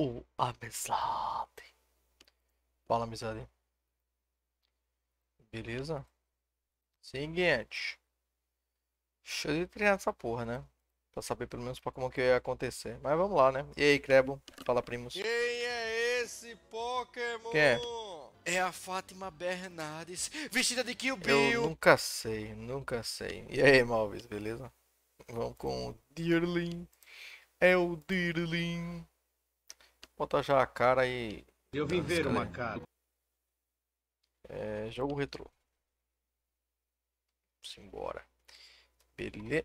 O amizade. Fala, amizade. Beleza? Seguinte. Deixa eu treinar essa porra, né? Pra saber pelo menos pra como que ia acontecer. Mas vamos lá, né? E aí, Crebo? Fala, primos. Quem é esse Pokémon? Quem é? É a Fátima Bernardes, vestida de Kill Eu Bill. nunca sei, nunca sei. E aí, Malvis, beleza? Vamos com o Deerling. É o Deerling. Bota já a cara e. Eu vim ver uma cara. É, jogo retrô. Simbora. Beleza.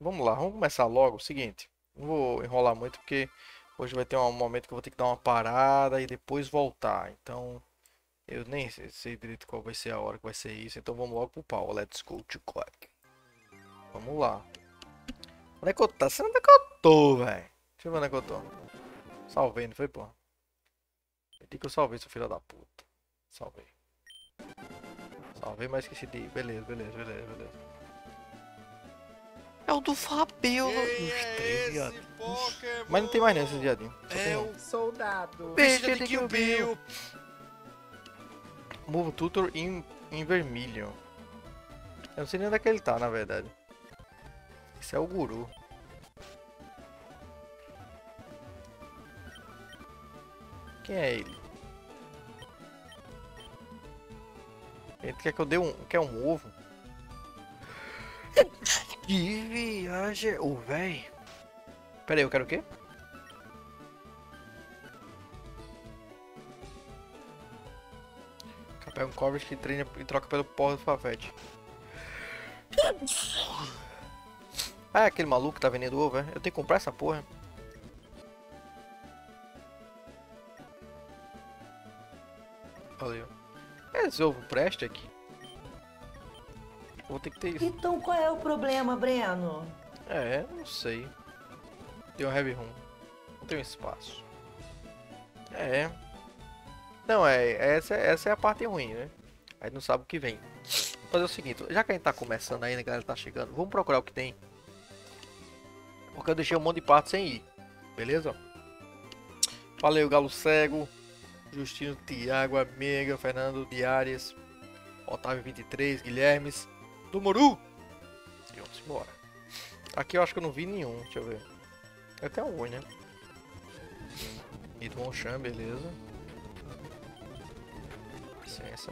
Vamos lá, vamos começar logo. Seguinte, não vou enrolar muito porque hoje vai ter um momento que eu vou ter que dar uma parada e depois voltar. Então, eu nem sei, sei direito qual vai ser a hora que vai ser isso. Então vamos logo pro pau. Let's go to clock. Vamos lá. Onde é que eu tô? Sei onde é que eu tô, velho. Deixa eu ver onde é que eu tô. Salvei, não foi, pô? Pedi que eu salvei, seu filho da puta. Salvei. Salvei, mas esqueci de ir. Beleza, beleza, beleza, beleza. É o do Fabio. Quem Os é? Mas não tem mais nesse viadinho. É o um. Soldado. vestida de Kill Bill. Move Tutor em, em vermelho. Eu não sei nem onde é que ele tá, na verdade. Esse é o guru. Quem é ele? Ele quer que eu dê um. Quer um ovo? Que viagem! O véi! Pera aí, eu quero o quê? Pega um coverage que treina e troca pelo porra do Fafete. Ah, é aquele maluco que tá vendendo ovo, é? Eu tenho que comprar essa porra. Valeu. É, esse ovo presta aqui. Vou ter que ter isso. Então qual é o problema, Breno? É, não sei. Tem um heavy room. Não tem um espaço. É. Não, é. Essa, essa é a parte ruim, né? Aí não sabe o que vem. Vou fazer o seguinte, já que a gente tá começando ainda, a galera tá chegando, vamos procurar o que tem. Porque eu deixei um monte de parte sem ir. Beleza? Valeu, Galo Cego. Justino Tiago, Amiga, Fernando Diárias, Otávio 23, Guilhermes, do Moru. E vamos embora. Aqui eu acho que eu não vi nenhum, deixa eu ver. É até um, né? Idmonchan, beleza. Licença.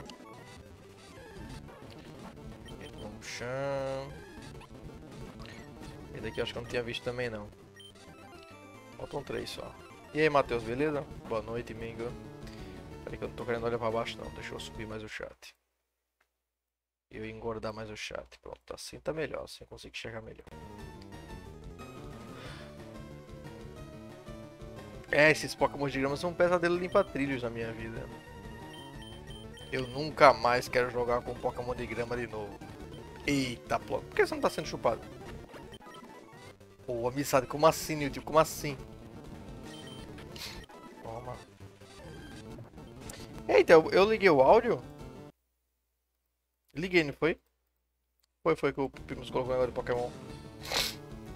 Idmonchan. Esse daqui eu acho que eu não tinha visto também não. Faltam três só. E aí, Matheus, beleza? Boa noite, Mingo. Peraí que eu não tô querendo olhar pra baixo não, deixa eu subir mais o chat. Eu engordar mais o chat. Pronto, assim tá melhor, assim eu consigo enxergar melhor. É, esses Pokémon de grama são um pesadelo limpa-trilhos na minha vida. Eu nunca mais quero jogar com Pokémon de grama de novo. Eita. Por que você não tá sendo chupado? Pô, amizade, como assim, Nilton? Como assim? Toma. Eita, eu, eu liguei o áudio? Liguei, não foi? Foi, foi que o Pimus colocou agora de Pokémon.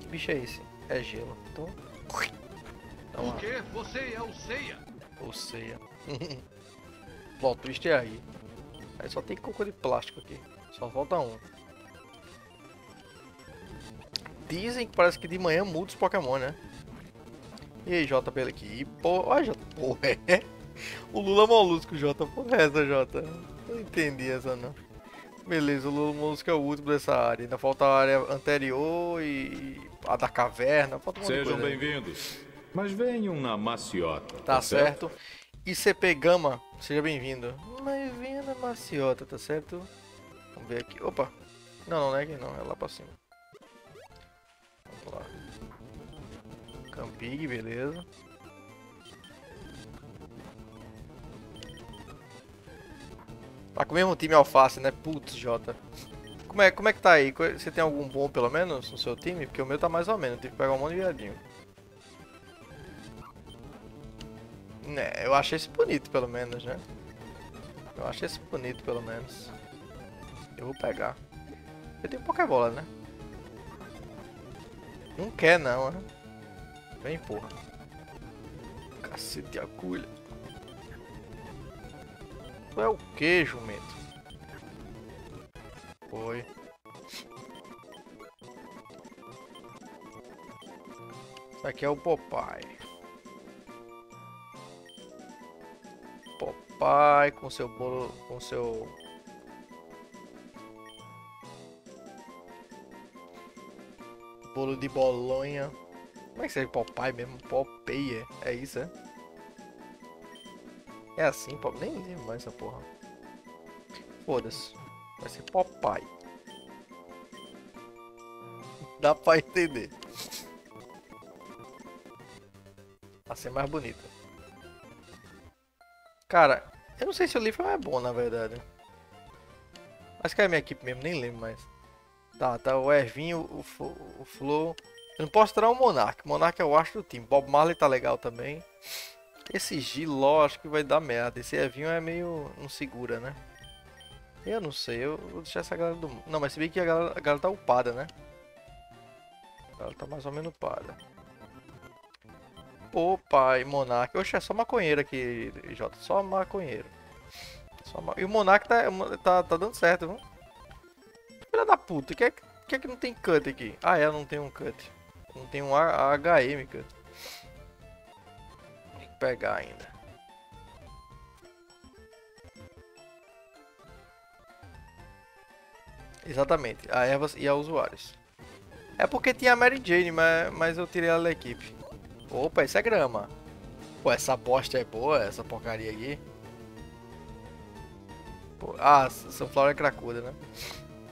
Que bicho é esse? É gelo. Então. Então, O que? Você é o Seiya? ou ceia. Plot twist é aí. Aí só tem cocô de plástico aqui. Só falta um. Dizem que parece que de manhã muda os Pokémon, né? E aí, pelo aqui. Pô, olha. Porra, é. O Lula Molusco, Jota. Porra, é essa, Jota. Não entendi essa, não. Beleza, o Lula Molusco é o último dessa área. Ainda falta a área anterior e a da caverna. Falta um Sejam bem-vindos. Mas venham na maciota. Tá certo. ICP Gama, seja bem-vindo. Mas venha na maciota, tá certo? Vamos ver aqui. Opa! Não, não, não é aqui não, é lá pra cima. Vamos lá. Campig, beleza. Tá com o mesmo time alface, né? Putz, Jota. Como é, como é que tá aí? Você tem algum bom, pelo menos, no seu time? Porque o meu tá mais ou menos, tive que pegar um monte de viadinho. Né, eu achei esse bonito, pelo menos, né? Eu achei esse bonito, pelo menos. Eu vou pegar. Eu tenho Pokébola, né? Não quer, não, né? Vem, porra. Cacete de agulha. Tu é o que, jumento? Foi. Isso aqui é o Popeye. Popeye com seu bolo, com seu bolo de bolonha. Como é que seria Popeye mesmo? Popeye, é isso, é? É assim, pô, nem lembro mais essa porra. Foda-se. Vai ser Popeye. Dá pra entender. Vai ser mais bonita. Cara, eu não sei se o livro é bom, na verdade. Acho que é a minha equipe mesmo, nem lembro mais. Tá, tá o Ervinho, o, Flo- o Flo. Eu não posso tirar o Monark. O Monark é o astro do time. Bob Marley tá legal também. Esse Giló acho que vai dar merda. Esse Ervinho é meio. não segura, né? Eu não sei, eu vou deixar essa galera do. Não, mas se bem que a galera, a galera tá upada, né? Ela tá mais ou menos upada. Pô, pai, Monark. Oxe, é só maconheiro aqui, Jota. Só maconheiro. Só ma... E o Monark tá, tá, tá dando certo, viu? Filha da puta, que é, que é que não tem cut aqui? Ah, é, não tem um cut. Não tem um HM cut. Pegar ainda. Exatamente, a ervas e a usuários. É porque tinha a Mary Jane, mas, mas eu tirei ela da equipe. Opa, isso é grama. Pô, essa bosta é boa, essa porcaria aqui. Pô, ah, Sunflower é cracuda, né?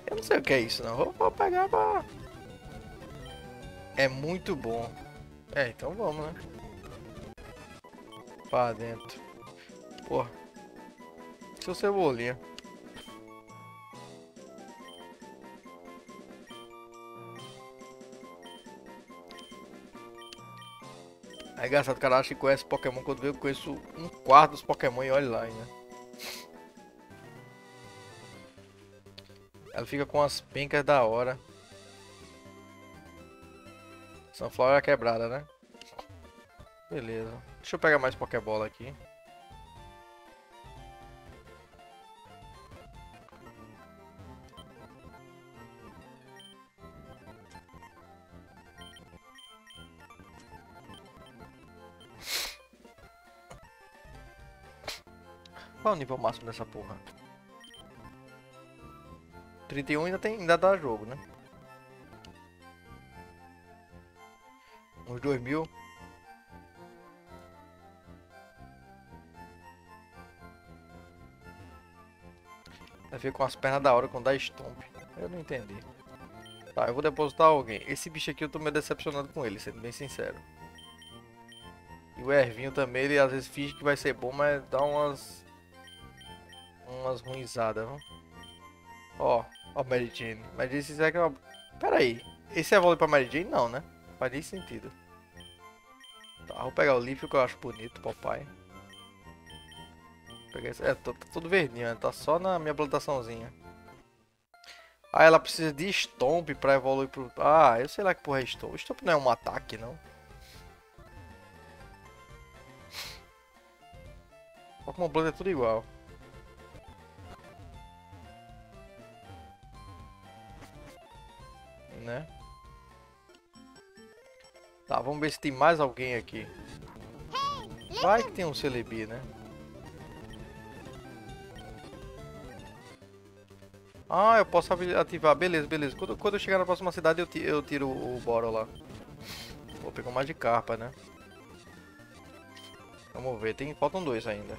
Eu não sei o que é isso, não. Vou, vou pegar pra... É muito bom. É, então vamos, né? Pra dentro. Pô. Seu cebolinha. É engraçado, o cara acha que conhece Pokémon quando vê eu conheço um quarto dos Pokémon e olha lá ainda. Ela fica com as pencas da hora. Sunflower é quebrada, né? Beleza. Deixa eu pegar mais Pokébola aqui. Qual é o nível máximo dessa porra? 31 ainda tem, ainda dá jogo, né? Uns 2000. Vai ficar com as pernas da hora quando dá stomp. Eu não entendi. Tá, eu vou depositar alguém. Esse bicho aqui eu tô meio decepcionado com ele, sendo bem sincero. E o Ervinho também, ele às vezes finge que vai ser bom, mas dá umas... Umas ruinzadas, viu? Ó, ó Mary Jane. Mary Jane, será que é uma... Pera aí. Esse é vôlei pra Mary Jane? Não, né? Faz nem sentido. Tá, vou pegar o Lífio que eu acho bonito, papai. Pegar esse... É, tá tudo verdinho, né? Tá só na minha plantaçãozinha. Ah, ela precisa de Stomp pra evoluir pro... Ah, eu sei lá que porra é Stomp. Stomp não é um ataque, não. Pokémon Blue é tudo igual. Né? Tá, vamos ver se tem mais alguém aqui. Vai que tem um Celebi, né? Ah, eu posso ativar. Beleza, beleza. Quando, quando eu chegar na próxima cidade, eu, tiro, eu tiro o Boro lá. Vou pegar mais de carpa, né? Vamos ver. Tem, faltam dois ainda.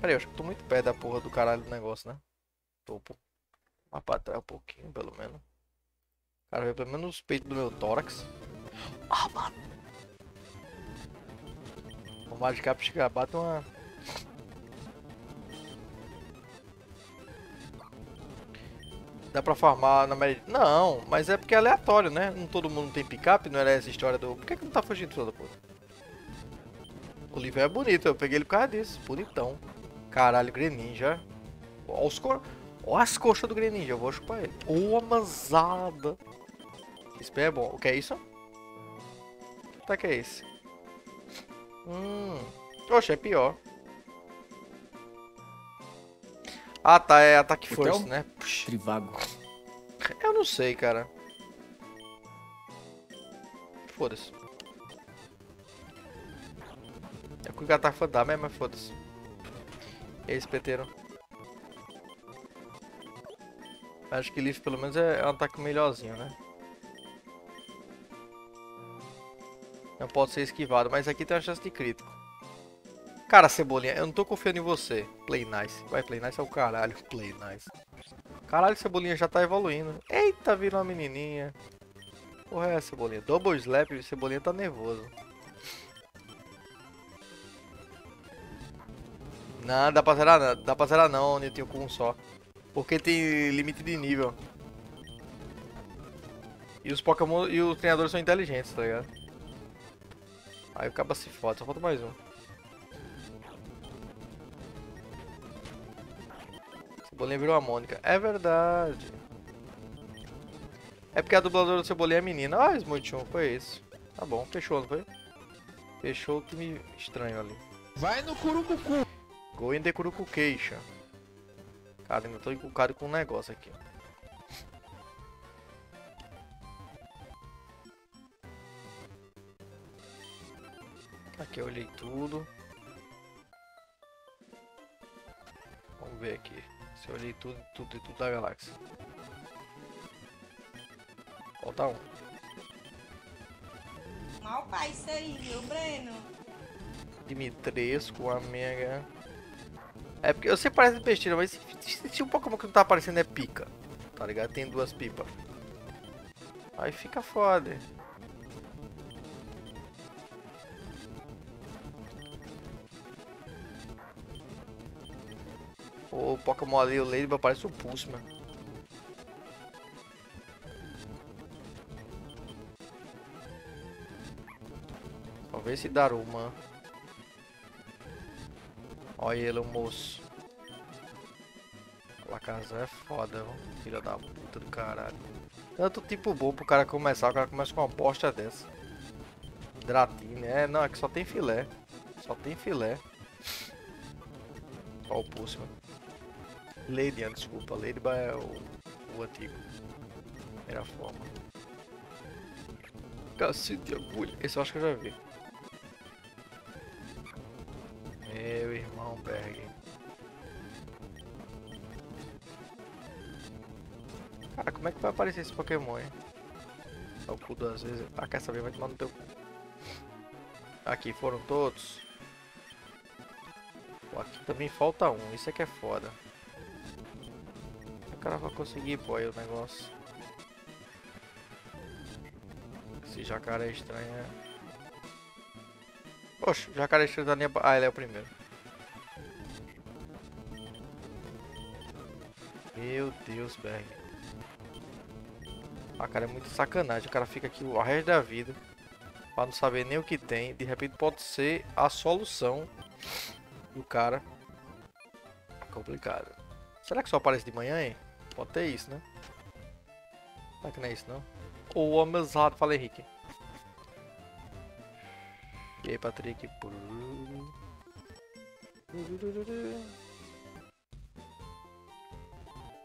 Pera aí, eu acho que tô muito perto da porra do caralho do negócio, né? Tô mais pra trás um pouquinho, pelo menos. Cara, ver pelo menos os peitos do meu tórax. Ah, mano. O Magicap chega, bate uma... Dá pra farmar na média... Não, mas é porque é aleatório, né? Não todo mundo tem picape, não era essa história do... Por que, que não tá fugindo toda porra? O livro é bonito, eu peguei ele por causa disso. Bonitão. Caralho, Greninja. Olha os cor... Olha as coxas do Greninja, eu vou chupar ele. Ô, oh, amazada. Esse pé é bom. O que é isso? Tá que é esse? Hum. Oxe, é pior. Ah, tá. É ataque força, né? Puxa. Trivago. Eu não sei, cara. Foda-se. É que o foi dar mesmo, mas foda-se. E aí, espeteiro? Acho que Leaf pelo menos é um ataque melhorzinho, né? Não pode ser esquivado, mas aqui tem uma chance de crítico. Cara, Cebolinha, eu não tô confiando em você. Play nice. Vai, Play nice é o caralho. Play nice. Caralho, Cebolinha já tá evoluindo. Eita, virou uma menininha. Porra é, Cebolinha? Double slap, Cebolinha tá nervoso. Não, dá pra zerar não. Dá pra zerar não, Netinho, com um só. Porque tem limite de nível. E os Pokémon e os treinadores são inteligentes, tá ligado? Aí o cabo se foda, só falta mais um. Cebolinha virou a Mônica. É verdade. É porque a dubladora do Cebolinha é menina. Ah, Smoichon, foi isso. Tá bom, fechou, não foi? Fechou o time estranho ali. Vai no Curucucu. Go in the Curucuqueixa. Cara, ainda tô encucado com um negócio aqui. Aqui eu olhei tudo. Vamos ver aqui. Se eu olhei tudo, tudo e tudo da galáxia. Falta um. Mal pai isso aí, viu, Breno? Dimitrescu, Omega. É porque eu sei parece besteira, mas se, se um Pokémon que não tá aparecendo é pica, tá ligado? Tem duas pipas. Aí fica foda. O Pokémon ali, o Ladybug, parece o Pulse, mano. Ver se Daruma. Olha ele, o moço. Casa é foda, filha da puta do caralho. Tanto tipo bom pro cara começar, o cara começa com uma bosta dessa. Dratine, é, não, é que só tem filé. Só tem filé. Olha o pulso, mano. Lady, desculpa, Ladybug é o, o antigo. Primeira forma. Cacete de agulha. Esse eu acho que eu já vi. Meu irmão Berg. Cara, como é que vai aparecer esse Pokémon, hein? Só o cu duas vezes. Ah, quer saber? Vai tomar no teu cu. Aqui, foram todos. Pô, aqui também falta um, isso é que é foda. O cara vai conseguir, aí o negócio. Esse jacaré estranho é... Oxe, o jacaré estranho da linha... Ah, ele é o primeiro. Meu Deus, Berg. Ah, cara, é muito sacanagem. O cara fica aqui o resto da vida. Pra não saber nem o que tem. De repente pode ser a solução do cara. Complicado. Será que só aparece de manhã, hein? Pode ter isso, né? Será que não é isso, não? Ô, oh, amizade. Fala, Henrique. E aí, Patrick?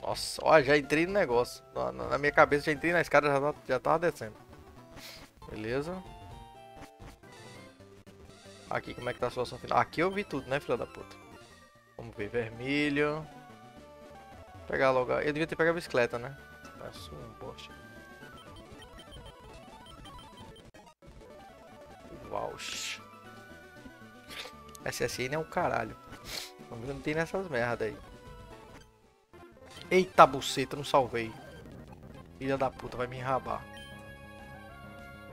Nossa, ó, já entrei no negócio. Na, na, minha cabeça, já entrei na escada, já, já tava descendo. Beleza. Aqui, como é que tá a situação final? Aqui eu vi tudo, né, filha da puta? Vamos ver, vermelho. Pegar logo. Eu devia ter pegado a bicicleta, né? Peço um bosta. Uau. SSN é um caralho. Não tem nessas merda aí. Eita buceta, não salvei. Filha da puta, vai me enrabar.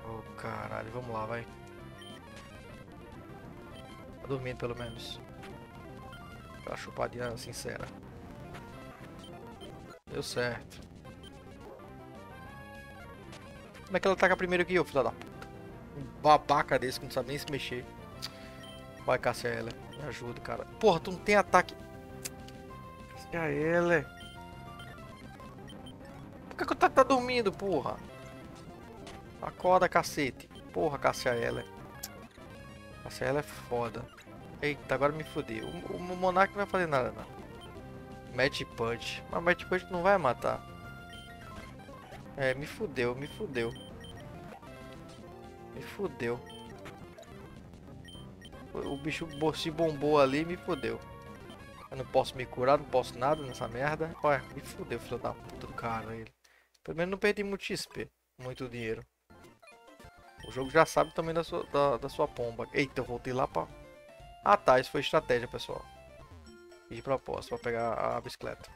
Oh caralho, vamos lá, vai. Tá dormindo pelo menos. Pra chupadinha sincera. Deu certo. Como é que ela taca primeiro que eu, filha da puta? Um babaca desse que não sabe nem se mexer. Vai, Cássia ela. Me ajuda, cara. Porra, tu não tem ataque. Cássia ela que, que tá, tá dormindo, porra? Acorda, cacete. Porra, Cassia ela. Cassia ela é foda. Eita, agora me fodeu. O, o Monark não vai fazer nada, não. Match Punch. Mas Match Punch não vai matar. É, me fudeu, me fudeu. Me fudeu. O bicho se bombou ali e me fudeu. Eu não posso me curar, não posso nada nessa merda. Olha, me fudeu, filho da puta do cara ele. Pelo menos não perdi muito XP, muito dinheiro. O jogo já sabe também da sua, da, da sua pomba. Eita, eu voltei lá pra... Ah tá, isso foi estratégia, pessoal. De propósito, pra pegar a bicicleta.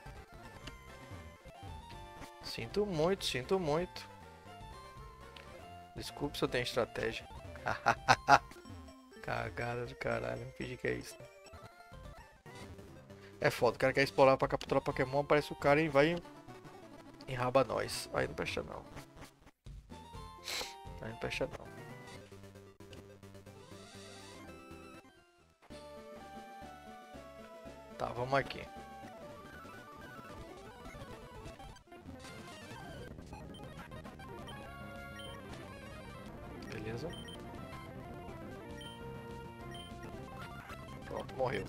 Sinto muito, sinto muito. Desculpe se eu tenho estratégia. Cagada do caralho, pedi que é isso. É foda, o cara quer explorar pra capturar Pokémon, aparece o cara e vai Enraba nós. Aí não presta não. Aí não presta não. Tá, vamos aqui. Beleza. Pronto, morreu.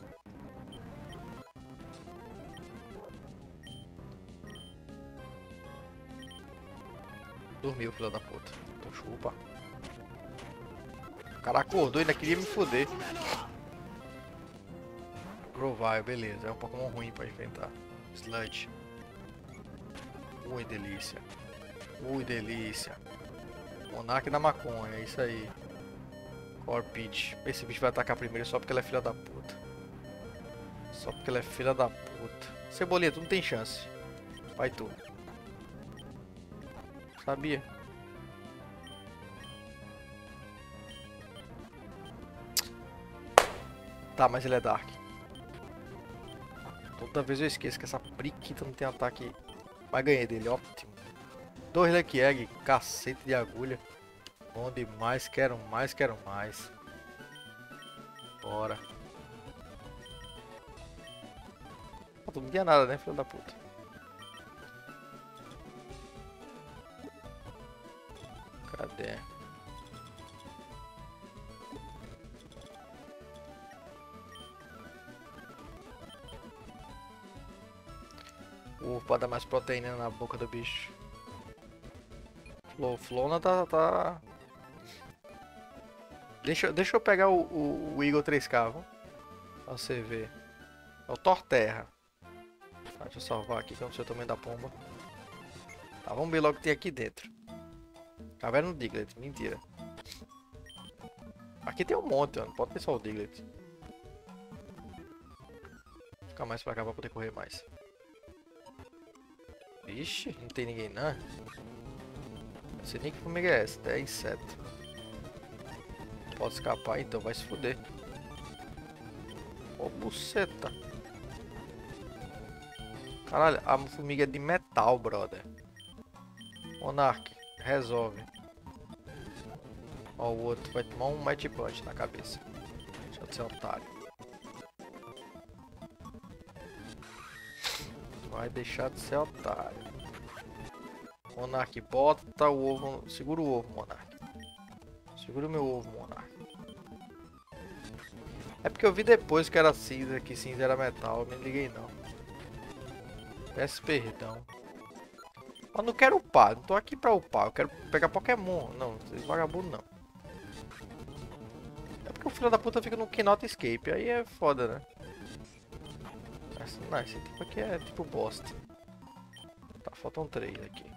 Dormiu, filho da puta. Então chupa. O cara acordou e ainda queria me foder. Grovile, beleza. É um Pokémon ruim pra enfrentar. Sludge. Ui, delícia. Ui, delícia. Monark da maconha, é isso aí. Corpit. Esse bicho vai atacar primeiro só porque ela é filha da puta. Só porque ela é filha da puta. Cebolinha, tu não tem chance. Vai tu. Sabia. Tá, mas ele é Dark. Toda vez eu esqueço que essa priquita não tem ataque. Mas ganhei dele, ótimo. Dois Lucky Egg, cacete de agulha. Bom demais, quero mais, quero mais. Bora. Não tinha nada, né, filho da puta. Cadê? Pra dar mais proteína na boca do bicho. Flow, Flona tá, tá... Deixa, deixa eu pegar o, o, o Eagle 3K, vamos? Pra você ver. É o Torterra. Tá, deixa eu salvar aqui, que eu não sei o tamanho da pomba. Tá, vamos ver logo o que tem aqui dentro. Caverna do Diglett, mentira. Aqui tem um monte, mano. Pode ter só o Diglett. Ficar mais pra cá pra poder correr mais. Vixe, não tem ninguém não. Não sei nem que formiga é essa, é inseto. Pode escapar então, vai se fuder. Ô buceta. Caralho, a formiga é de metal, brother. Monark, resolve. Ó, o outro vai tomar um match punch na cabeça. Deixa eu ser otário. Vai deixar de ser otário. Monark, bota o ovo. Segura o ovo, Monark. Segura o meu ovo, Monark. É porque eu vi depois que era cinza, que cinza era metal. Eu me liguei não. Peço perdão. Mas não quero upar, não tô aqui pra upar. Eu quero pegar Pokémon. Não, esses vagabundos não. É porque o filho da puta fica no Cannot Escape. Aí é foda, né? Não, esse tipo aqui é tipo bosta. Tá, faltam três aqui.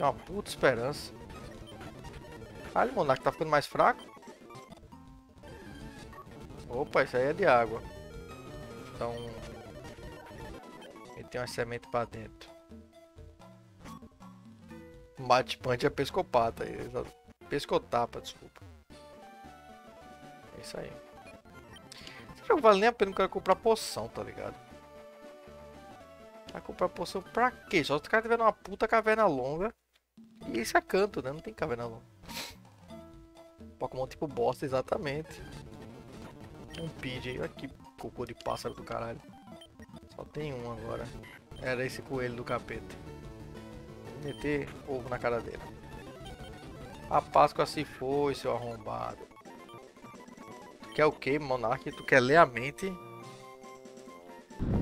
Tem uma puta esperança. Caralho, Monark tá ficando mais fraco. Opa, isso aí é de água. Então... Ele tem uma semente pra dentro. Mate punch é pescopata. Pescotapa, desculpa. É isso aí. Não vale nem a pena o cara comprar poção, tá ligado? Vai comprar poção pra quê? Só se o cara tiver numa puta caverna longa. E isso é canto, né? Não tem caverna longa. Pokémon tipo bosta, exatamente. Um Pidgey. Aqui, cocô de pássaro do caralho. Só tem um agora. Era esse coelho do capeta. Vou meter ovo na cara dele. A Páscoa se foi, seu arrombado. Tu quer o que, Monark? Tu quer ler a mente?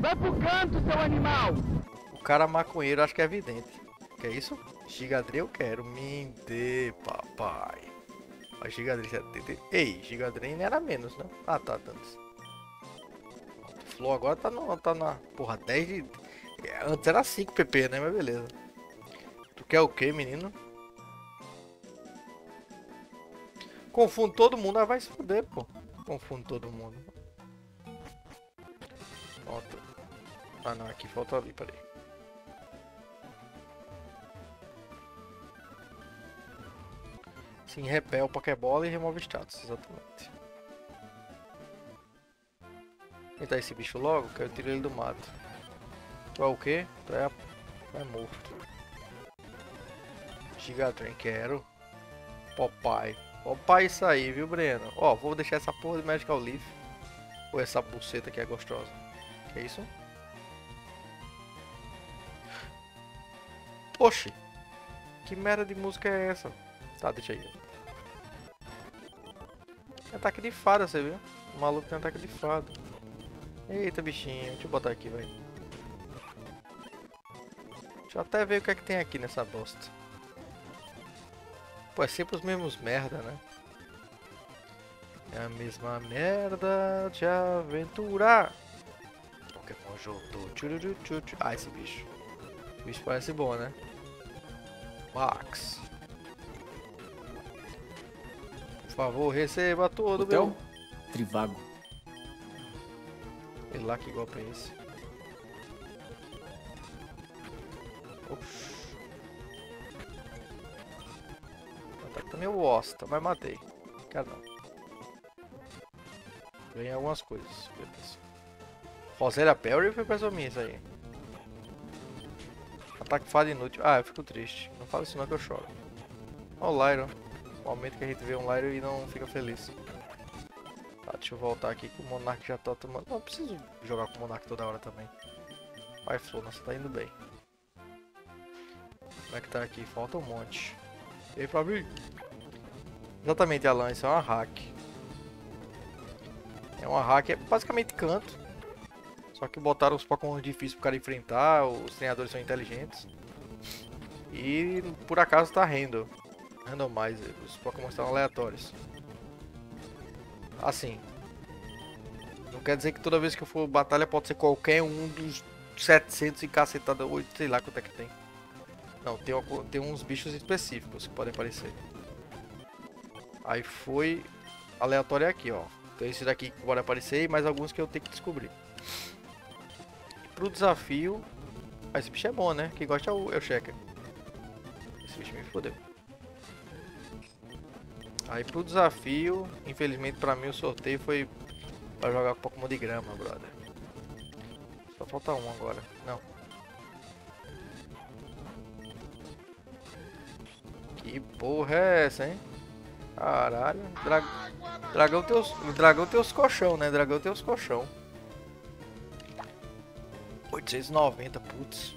Vai pro canto, seu animal! O cara maconheiro acho que é evidente. Que é isso? Gigadre eu quero. Me dê, papai. A Gigadre 70. Ei, Gigadre não era menos, não? Ah, tá, dando. O Flow agora tá, no, tá na. Porra, 10 de. é, Antes era 5 PP, né? Mas beleza. Tu quer o que, menino? Confundo todo mundo, ah, vai se fuder, pô. Confundo todo mundo. Falta. Ah não, aqui falta ali, peraí. Sim, repel Pokébola e remove status, exatamente. Tentar esse bicho logo, que eu tiro ele do mato. Tu é o que? Tu é, é morto. Gigatron, quero. Popeye. Popeye isso aí, viu, Breno? Ó, vou deixar essa porra de Magical Leaf. Ou essa buceta que é gostosa. Que é isso? Oxi. Que merda de música é essa? Tá, deixa aí. Ataque de fada, você viu? O maluco tem ataque de fada. Eita, bichinho. Deixa eu botar aqui, vai. Deixa eu até ver o que é que tem aqui nessa bosta. Pô, é sempre os mesmos merda, né? É a mesma merda de aventura. Pokémon Jotô. Ah, esse bicho. O bicho parece bom, né? Max. Favor, receba todo, Hotel meu. Trivago. Sei lá que golpe é esse. Oxi. Ataque também o Osta, mas matei. Quero não. Ganhei algumas coisas. Beleza. Rosélia Perry foi peça minha isso aí. Ataque fada inútil. Ah, eu fico triste. Não fala isso não que eu choro. Ó o Lyro. O momento que a gente vê um Lyro e não fica feliz. Tá, deixa eu voltar aqui que o Monark já tá tomando. Não, preciso jogar com o Monark toda hora também. Vai, Flor, nossa, tá indo bem. Como é que tá aqui? Falta um monte. E aí, Fabio? Exatamente, Alan, isso é uma hack. É uma hack, é basicamente canto. Só que botaram os Pokémon difíceis pro cara enfrentar, os treinadores são inteligentes. E por acaso tá random. Randomizer, os Pokémon estão aleatórios. Assim. Não quer dizer que toda vez que eu for batalha pode ser qualquer um dos 700 e cacetada 8, sei lá quanto é que tem. Não, tem, tem uns bichos específicos que podem aparecer. Aí foi aleatório aqui, ó. Então esse daqui que pode aparecer e mais alguns que eu tenho que descobrir. Pro desafio... Esse bicho é bom, né? Quem gosta é o, é o Checker. Esse bicho me fodeu. Aí pro desafio, infelizmente pra mim o sorteio foi pra jogar com Pokémon de grama, brother. Só falta um agora. Não. Que porra é essa, hein? Caralho. Dra... Dragão tem os... Dragão tem os colchão, né? Dragão tem os colchão. 890, putz.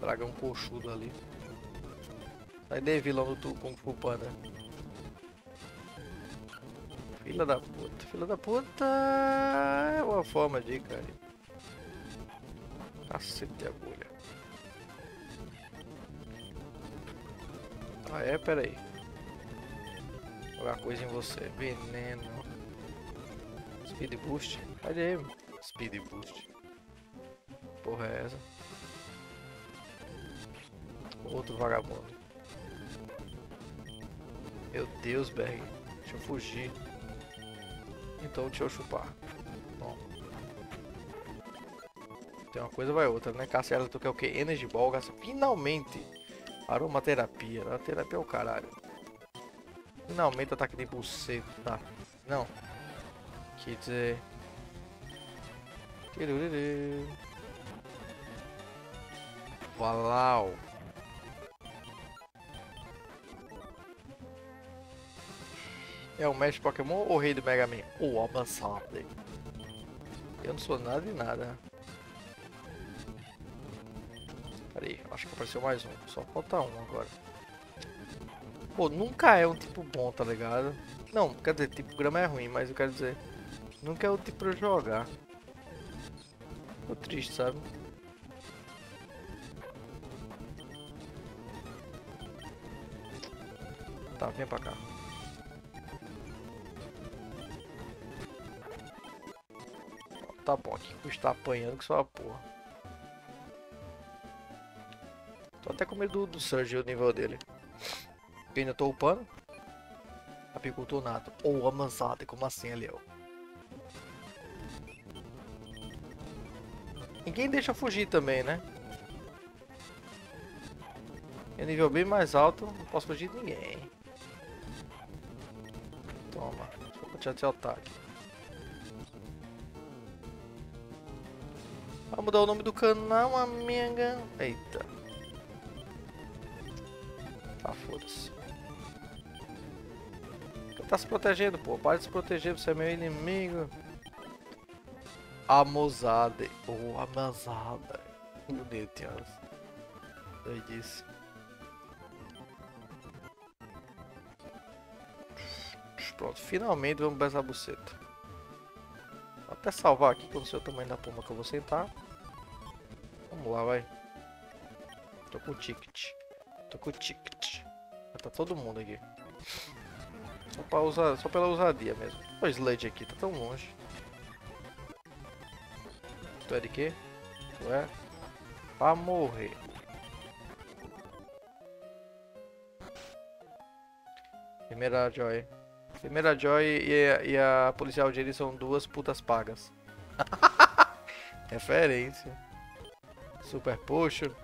Dragão coxudo ali. Sai de vilão do Kung Fu Panda. Filha da puta. Filha da puta. É uma forma de, cara. Cacete de agulha. Ah é? Pera aí. Jogar coisa em você. Veneno. Speed Boost. Cadê aí? Speed Boost. Porra é essa? Outro vagabundo. Meu Deus, Berg. Deixa eu fugir. Então deixa eu chupar. Bom. Tem uma coisa vai outra, né? Cassiara, tu quer o que? Energy Ball, gasta. Finalmente! Aromaterapia. Aromaterapia é o caralho. Finalmente ataque de buceta. Não. Quer dizer... Valau. É o mestre Pokémon ou o rei do Mega Man? O Abasade. Eu não sou nada de nada. Pera aí, acho que apareceu mais um. Só falta um agora. Pô, nunca é um tipo bom, tá ligado? Não, quer dizer, tipo grama é ruim, mas eu quero dizer... Nunca é o tipo pra jogar. Tô triste, sabe? Tá, vem pra cá. Tá bom, aqui está apanhando que só a porra. Tô até com medo do, do Surge, o nível dele. Eu ainda tô upando. Apicultor nato. Ou amansado, como assim, Eliel? Ninguém deixa fugir também, né? É nível bem mais alto, não posso fugir de ninguém. Toma, vou tirar seu ataque. Vamos mudar o nome do canal, amiga. Eita. Tá, foda-se. Tá se protegendo, pô. Para de se proteger, você é meu inimigo. Amosade. Oh, amazada. Bonito. Daí disse. Pronto, finalmente vamos besar a buceta. Vou até salvar aqui que eu não sei o tamanho da pomba que eu vou sentar. Vamos lá, vai. Tô com o ticket. Tô com o ticket. Já tá todo mundo aqui. Só, usar, só pela ousadia mesmo. O Slade aqui tá tão longe. Tu é de quê? Tu é? Pra morrer. Primeira Joy. Primeira Joy e a, e a policial Jerry são duas putas pagas. Referência. Super puxo.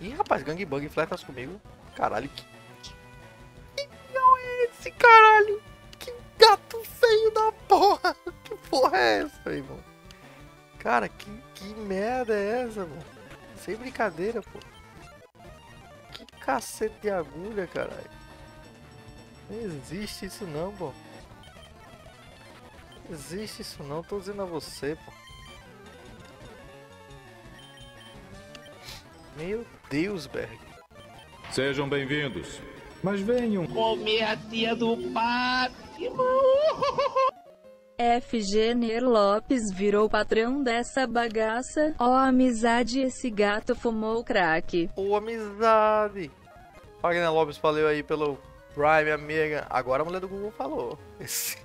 Ih, rapaz, gangbang fletas comigo. Caralho, que... Que é esse, caralho? Que gato feio da porra. Que porra é essa, irmão? Cara, que, que merda é essa, mano? Sem brincadeira, pô. Que cacete de agulha, caralho. Não existe isso não, pô. Existe isso não, tô dizendo a você, pô. Meu Deus, Berg. Sejam bem-vindos. Mas venham. Comer a tia do Batman. FG Ner Lopes virou patrão dessa bagaça. Ó amizade, esse gato fumou crack. Ô, amizade. Wagner Lopes falou aí pelo Prime, amiga. Agora a mulher do Google falou. Esse...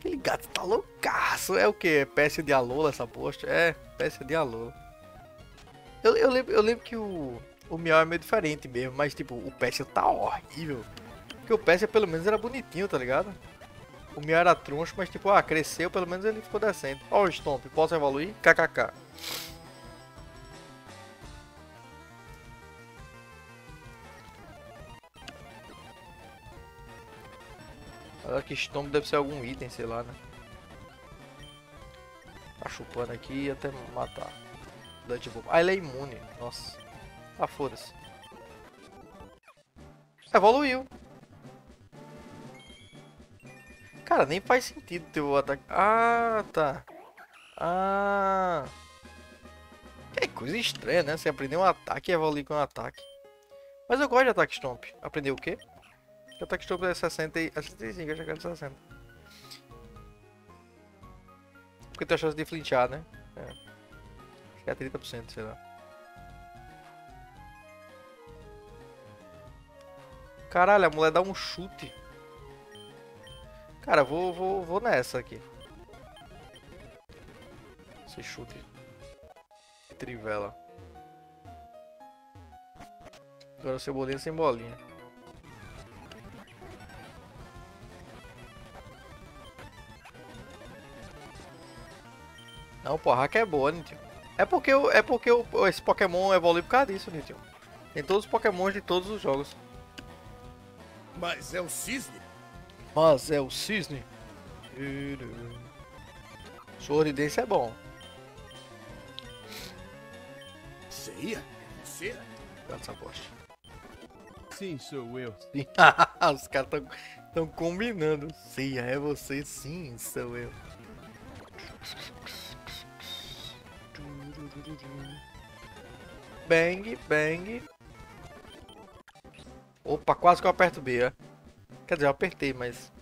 Aquele gato tá loucaço. É o que? Peça de Alola essa post? É, peça de Alola. Eu, eu, lembro, eu lembro que o, o Miau é meio diferente mesmo, mas tipo, o Persia tá horrível. Porque o Persia pelo menos era bonitinho, tá ligado? O Miau era troncho, mas tipo, ah, cresceu, pelo menos ele ficou decente. Ó o Stomp, posso evoluir? KKK. Acho que Stomp deve ser algum item, sei lá, né? Tá chupando aqui até matar. Dante Bomb. Ah, ele é imune. Nossa. Ah, foda-se. Evoluiu. Cara, nem faz sentido ter o ataque. Ah, tá. Ah. Que coisa estranha, né? Você aprender um ataque e evoluir com um ataque. Mas eu gosto de ataque stomp. Aprendeu o quê? O ataque stomp é 60 e... É 65, eu já quero 60. Porque tem a chance de flinchar, né? É. Acho que é 30%, sei lá. Caralho, a mulher dá um chute. Cara, vou, vou, vou nessa aqui. Esse chute. Trivela. Agora cebolinha sem bolinha. Não, pô, a hack é boa, Nitio. É porque, é porque esse Pokémon evolui por causa disso, Nitio. Tem todos os Pokémons de todos os jogos. Mas é o cisne? Mas é o cisne. Sorridência é bom. Seia? Você? Essa bosta. Sim, sou eu. Sim. Os caras estão combinando. Sim, é você sim, sou eu. Bang, bang. Opa, quase que eu aperto B, é. Quer dizer, eu apertei, mas...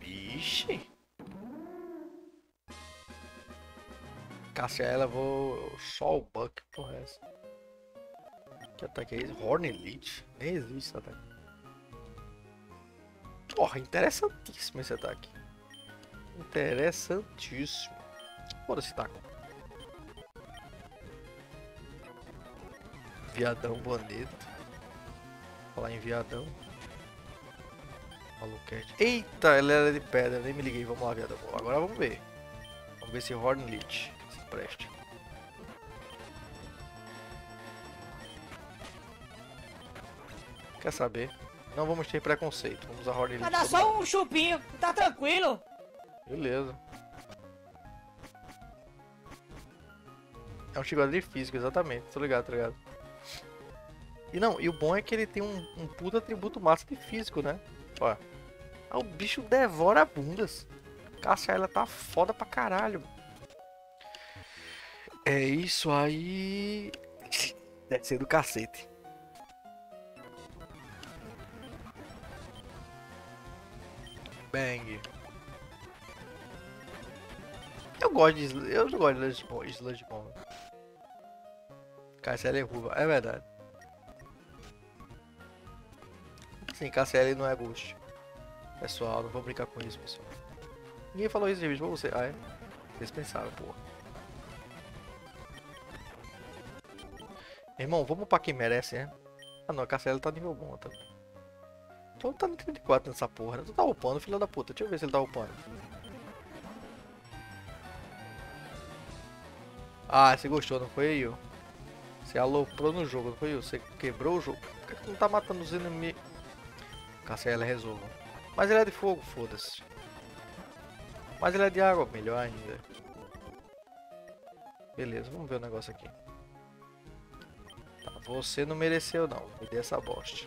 Vixe. Cássia, ela, vou... Só o Buck, porra essa? Que ataque é esse? Horn Elite? Nem existe esse ataque. Porra, interessantíssimo esse ataque. Interessantíssimo. Foda-se, taco. Viadão bonito. Falar em viadão. Maluquete. Eita, ela era de pedra, nem me liguei. Vamos lá, viadão. Agora vamos ver. Vamos ver se Horn Lich se preste. Quer saber? Não vamos ter preconceito. Vamos usar Horn Lich. Vai dar só um chupinho, tá tranquilo. Beleza. É um Chigodri físico, exatamente. Tô ligado, tô ligado. E não, e o bom é que ele tem um, um puta atributo massa de físico, né? Ó. Ah, o bicho devora bundas. Cássia, ela tá foda pra caralho. É isso aí. Deve ser do cacete. Bang. Eu gosto de eu gosto de Sludge Bomb. Sludge Bomb. KSL é é verdade. Sim, KSL não é Ghost. Pessoal, não vou brincar com isso, pessoal. Ninguém falou isso de vídeo pra você. Ah, é? Vocês pensaram, porra. Irmão, vamos pra quem merece, né? Ah não, a KSL tá nível bom, tá? Então tá no 34 nessa porra, né? Tu tá upando, filho da puta. Deixa eu ver se ele tá upando. Ah, você gostou, não foi eu? Você aloprou no jogo, não foi eu? Você quebrou o jogo. Por que não tá matando os inimigos? KCL resolva. Mas ele é de fogo, foda-se. Mas ele é de água, melhor ainda. Beleza, vamos ver o negócio aqui. Tá, você não mereceu não, me dê essa bosta.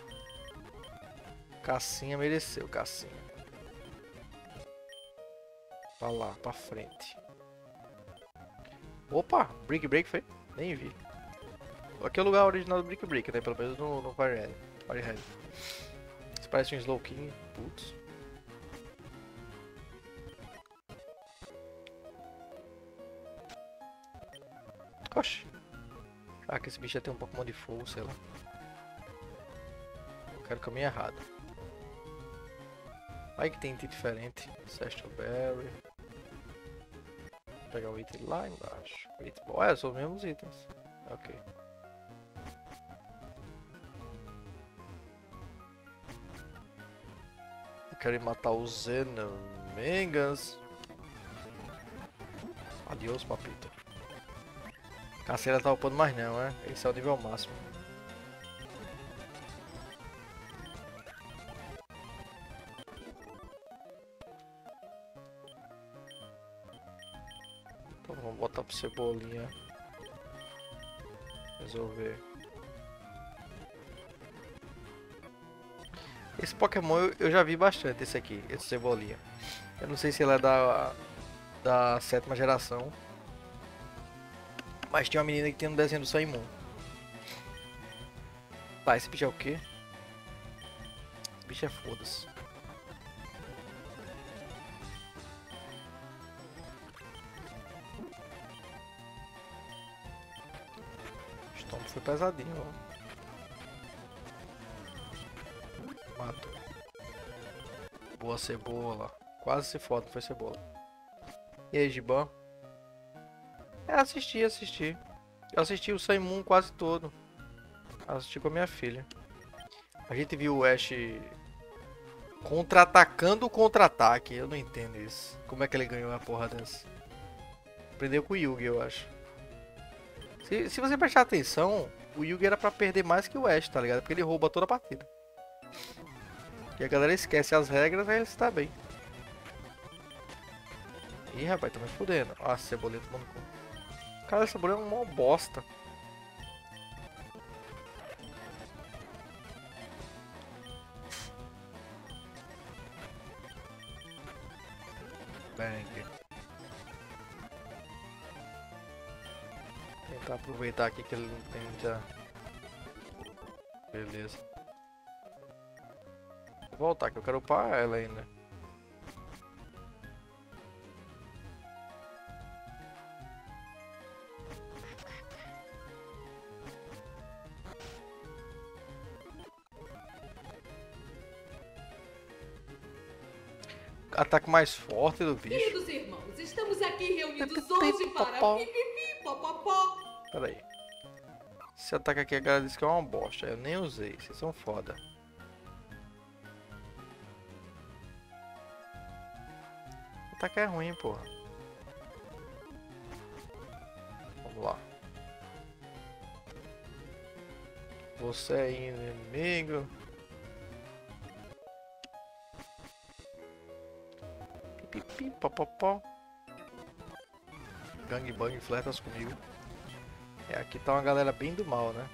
Cassinha mereceu, Cassinha. Pra lá, pra frente. Opa, Brick Break foi? Nem vi. Aqui é o lugar original do Brick Break, né? Pelo menos no, no Firehead. Firehead. Isso parece um Slow King. Putz. Oxi. Ah, que esse bicho já tem um Pokémon de fogo, sei lá. Eu quero caminho errado. Aí que tem item diferente. Sestal Berry. Pegar o item lá embaixo. Eita, Olha, são os mesmos itens. Ok. Ir matar os Xenomengas. Adiós, papita. Caceira tá upando mais não, né? Esse é o nível máximo. Pro cebolinha. Resolver. Esse Pokémon eu, eu já vi bastante, esse aqui, esse cebolinha. Eu não sei se ele é da, da sétima geração. Mas tinha uma menina que tem um desenho do Saimon. Tá, esse bicho é o quê? Esse bicho é foda-se. Foi pesadinho, ó. Matou. Boa cebola. Quase se foda, foi cebola. E aí, Giban? É, assisti, assisti. Eu assisti o Saimon quase todo. Assisti com a minha filha. A gente viu o Ash contra-atacando o contra-ataque. Eu não entendo isso. Como é que ele ganhou a porra dessa? Aprendeu com o Yugi, eu acho. Se, se você prestar atenção, o Yugi era pra perder mais que o Ash, tá ligado? Porque ele rouba toda a partida. E a galera esquece as regras, aí ele está bem. Ih, rapaz, tá me fudendo. Nossa, cebolinha tomando conta. Cara, essa cebolinha é uma bosta. Bang. Tentar aproveitar aqui que ele não tem muita... Beleza. Vou voltar que eu quero upar ela ainda. Ataque mais forte do bicho. Queridos irmãos, estamos aqui reunidos hoje para. Pera aí. Esse ataque aqui a galera disse que é uma bosta. Eu nem usei. Vocês são foda. O ataque é ruim, porra. Vamos lá. Você é inimigo. Pipi, popopó. Gangbang fletas comigo. É, aqui tá uma galera bem do mal, né?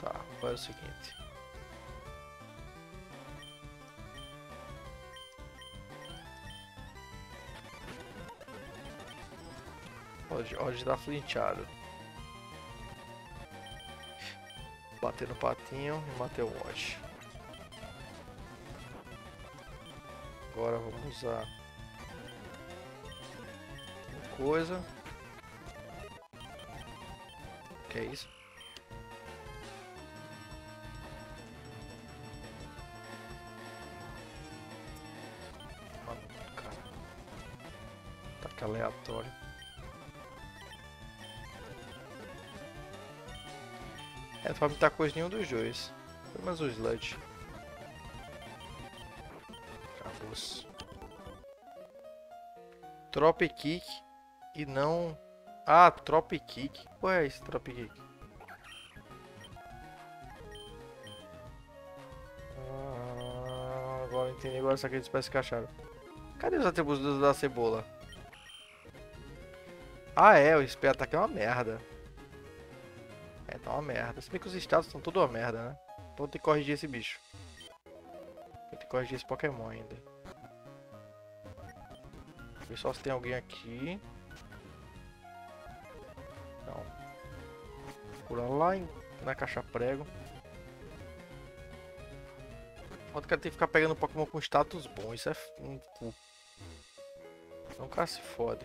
Tá, agora é o seguinte. Pode, pode dar flinchado. Bater no patinho e matei o watch. Agora vamos usar coisa. Que é isso? Mano, cara. Ataque aleatório. É, não vai coisa nenhum dos dois. Foi mais o Sludge. Acabou-se. Drop Kick e não ah, Trop Kick. Qual é esse Trop Kick? Ah, agora entendi. Agora essa aqui eles parecem que acharam. Cadê os atributos da cebola? Ah, é. O SP ataque é uma merda. É, tá uma merda. Se bem que os status estão tudo uma merda, né? Então ter que corrigir esse bicho. Ter que corrigir esse Pokémon ainda. Ver só se tem alguém aqui. Procurar lá em, na caixa prego. O cara tem que ficar pegando Pokémon com status bom. Isso é um cu. Então o cara se fode.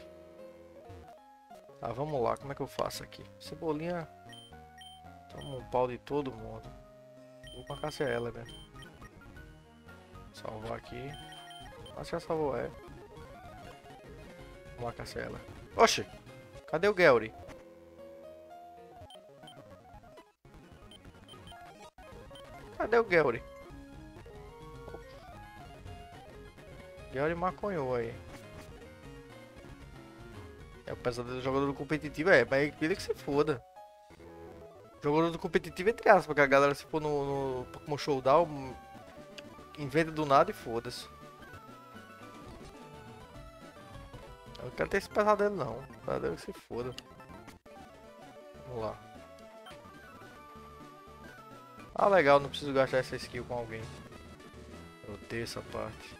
Tá, vamos lá. Como é que eu faço aqui? Cebolinha. Toma um pau de todo mundo. Vou marcar se é ela, né? Salvar aqui. Que já salvou, é. Vamos lá caçar ela. Oxe! Cadê o Gary? Cadê o Gary? Gary maconhou aí. É o pesadelo do jogador competitivo, é, mas ele que se foda. Jogador do competitivo entre aspas, porque a galera se for no, no Pokémon Showdown, inventa do nada e foda-se. Eu não quero ter esse pesadelo não. Pesadelo que se foda. Vamos lá. Ah legal, não preciso gastar essa skill com alguém. Eu odeio essa parte.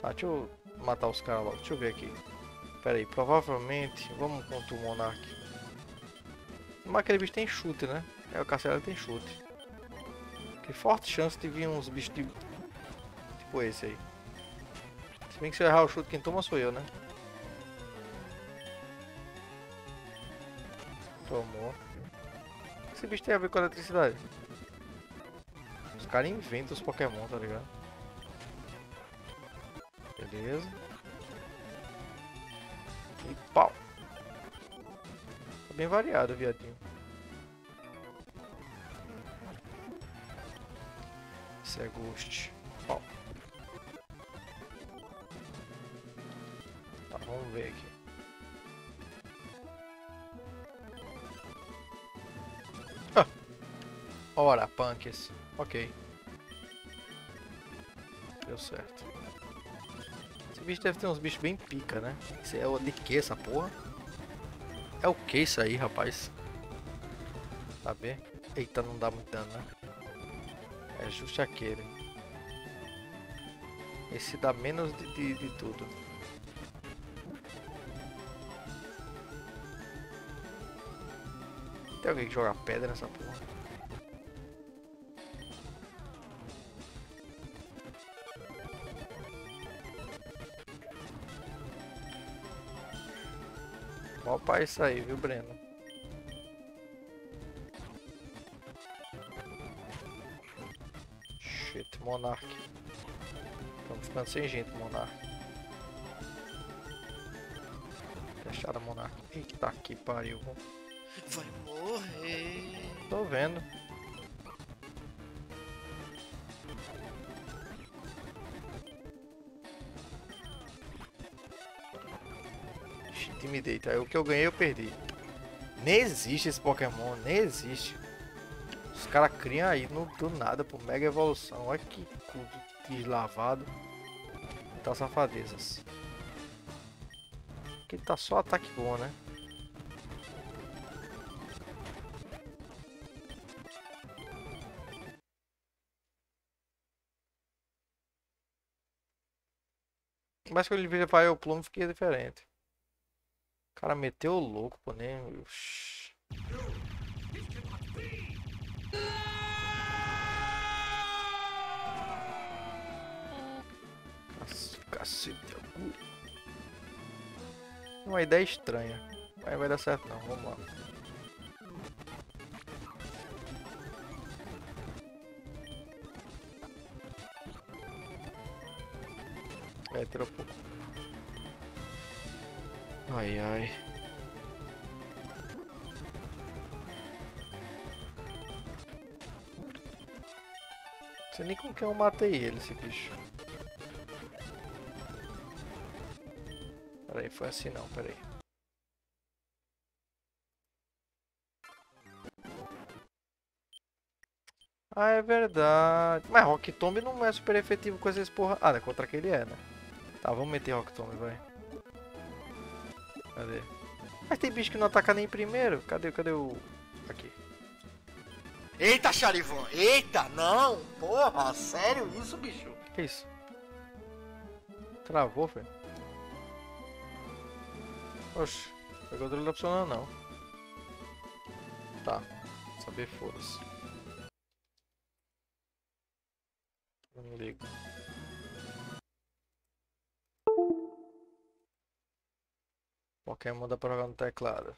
Tá, deixa eu matar os caras logo. Deixa eu ver aqui. Pera aí, provavelmente... Vamos contra o Monark. Mas aquele bicho tem chute, né? É, o Castelo tem chute. Que forte chance de vir uns bichos de... Tipo esse aí. Se bem que se eu errar o chute, quem toma sou eu, né? Tomou. Esse bicho tem a ver com a eletricidade? Os caras inventam os Pokémon, tá ligado? Beleza. E pau. Tá bem variado, viadinho. Esse é Ghost. Ora, punks. Ok. Deu certo. Esse bicho deve ter uns bichos bem pica, né? Isso é o de que essa porra? É o que isso aí, rapaz? Tá bem? Eita, não dá muito dano, né? É justo aquele. Esse dá menos de, de, de tudo. Tem alguém que joga pedra nessa porra? Opa, isso aí, viu, Breno? Shit, Monark. Estamos ficando sem gente, Monark. Fecharam Monark. Eita que pariu. Vai morrer. Tô vendo. Intimidei, tá? O que eu ganhei eu perdi. Nem existe esse Pokémon, nem existe. Os caras criam aí no, do nada por Mega Evolução. Olha que cu deslavado. Tá safadezas. Aqui tá só ataque bom, né? Mas quando ele vira para o plumo fica diferente. Cara meteu o louco, pô. Cac- Cacete, agulha. Uma ideia estranha. Mas vai dar certo não, vamos lá. É, tirou pouco. Ai ai. Não sei nem com quem eu matei ele, esse bicho. Peraí, foi assim não, peraí. Ah, é verdade. Mas Rock Tomb não é super efetivo com essas porra. Ah, né, contra aquele é, né? Tá, vamos meter Rock Tomb, vai. Cadê? Mas tem bicho que não ataca nem primeiro. Cadê, cadê o... Aqui. Eita, Charivan. Eita, não. Porra, sério isso, bicho? Que isso? Travou, velho. Oxe, o controle não tá funcionando não. Tá, saber foda-se. quem muda para jogar no teclado.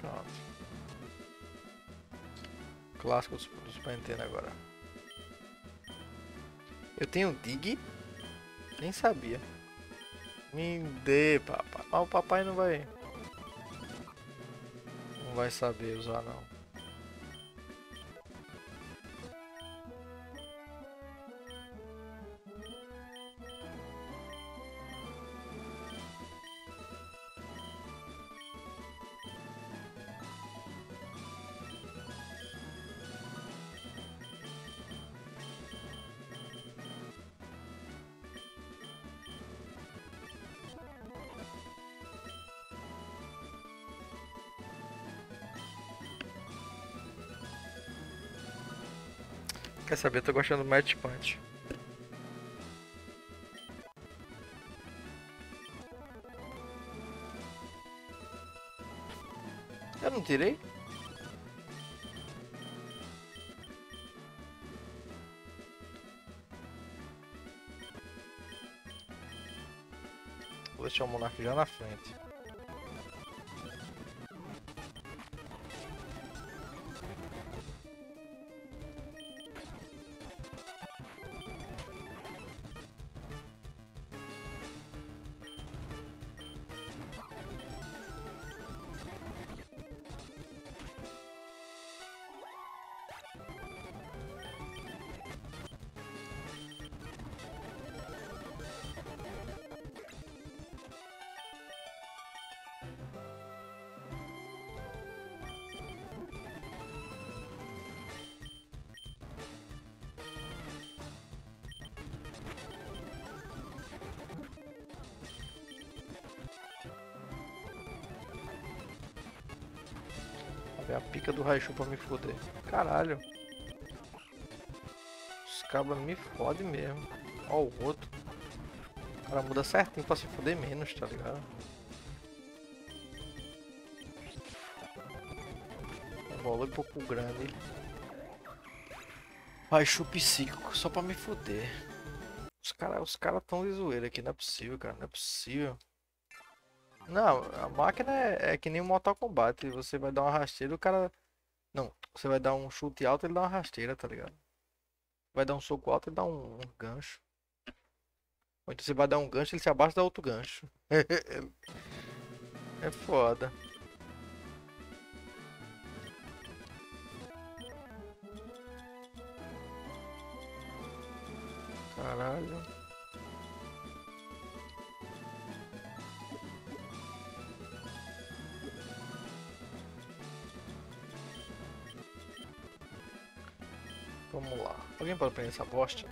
Pronto. Clássico dos, dos Nintendo agora. Eu tenho Dig? Nem sabia. Me dê, papai. Mas o papai não vai. Não vai saber usar, não. Saber? Eu tô gostando do Match Punch. Eu não tirei? Vou deixar o Monark já na frente. Raichu pra me foder. Caralho. Os cabras me fodem mesmo. Ó o outro. O cara muda certinho pra se foder menos, tá ligado? Volume um pouco grande. Raichu psíquico, só pra me foder. Os caras os cara tão de zoeira aqui, não é possível, cara. Não é possível. Não, a máquina é, é que nem o Mortal Kombat. Você vai dar uma rasteira, o cara. Você vai dar um chute alto, ele dá uma rasteira, tá ligado? Vai dar um soco alto, ele dá um, um gancho. Ou então você vai dar um gancho, ele se abaixa e dá outro gancho. é foda. Caralho. Alguém pode prender essa bosta?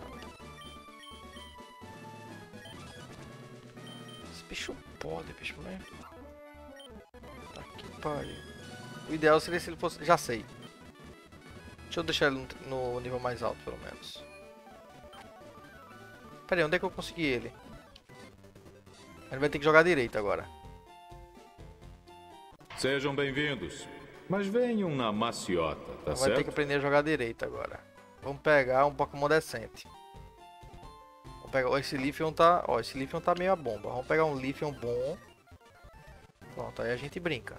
Esse bicho pode, bicho, né? Tá que pariu. O ideal seria se ele fosse. Já sei. Deixa eu deixar ele no, nível mais alto, pelo menos. Pera aí, onde é que eu consegui ele? Ele vai ter que jogar direito agora. Sejam bem-vindos. Mas venham na maciota, tá vai ter que certo? aprender a jogar direito agora. Vamos pegar um Pokémon decente. Vamos pegar. Esse Leafeon tá. Ó, esse Leafeon tá meio a bomba. Vamos pegar um Leafeon bom. Pronto, aí a gente brinca.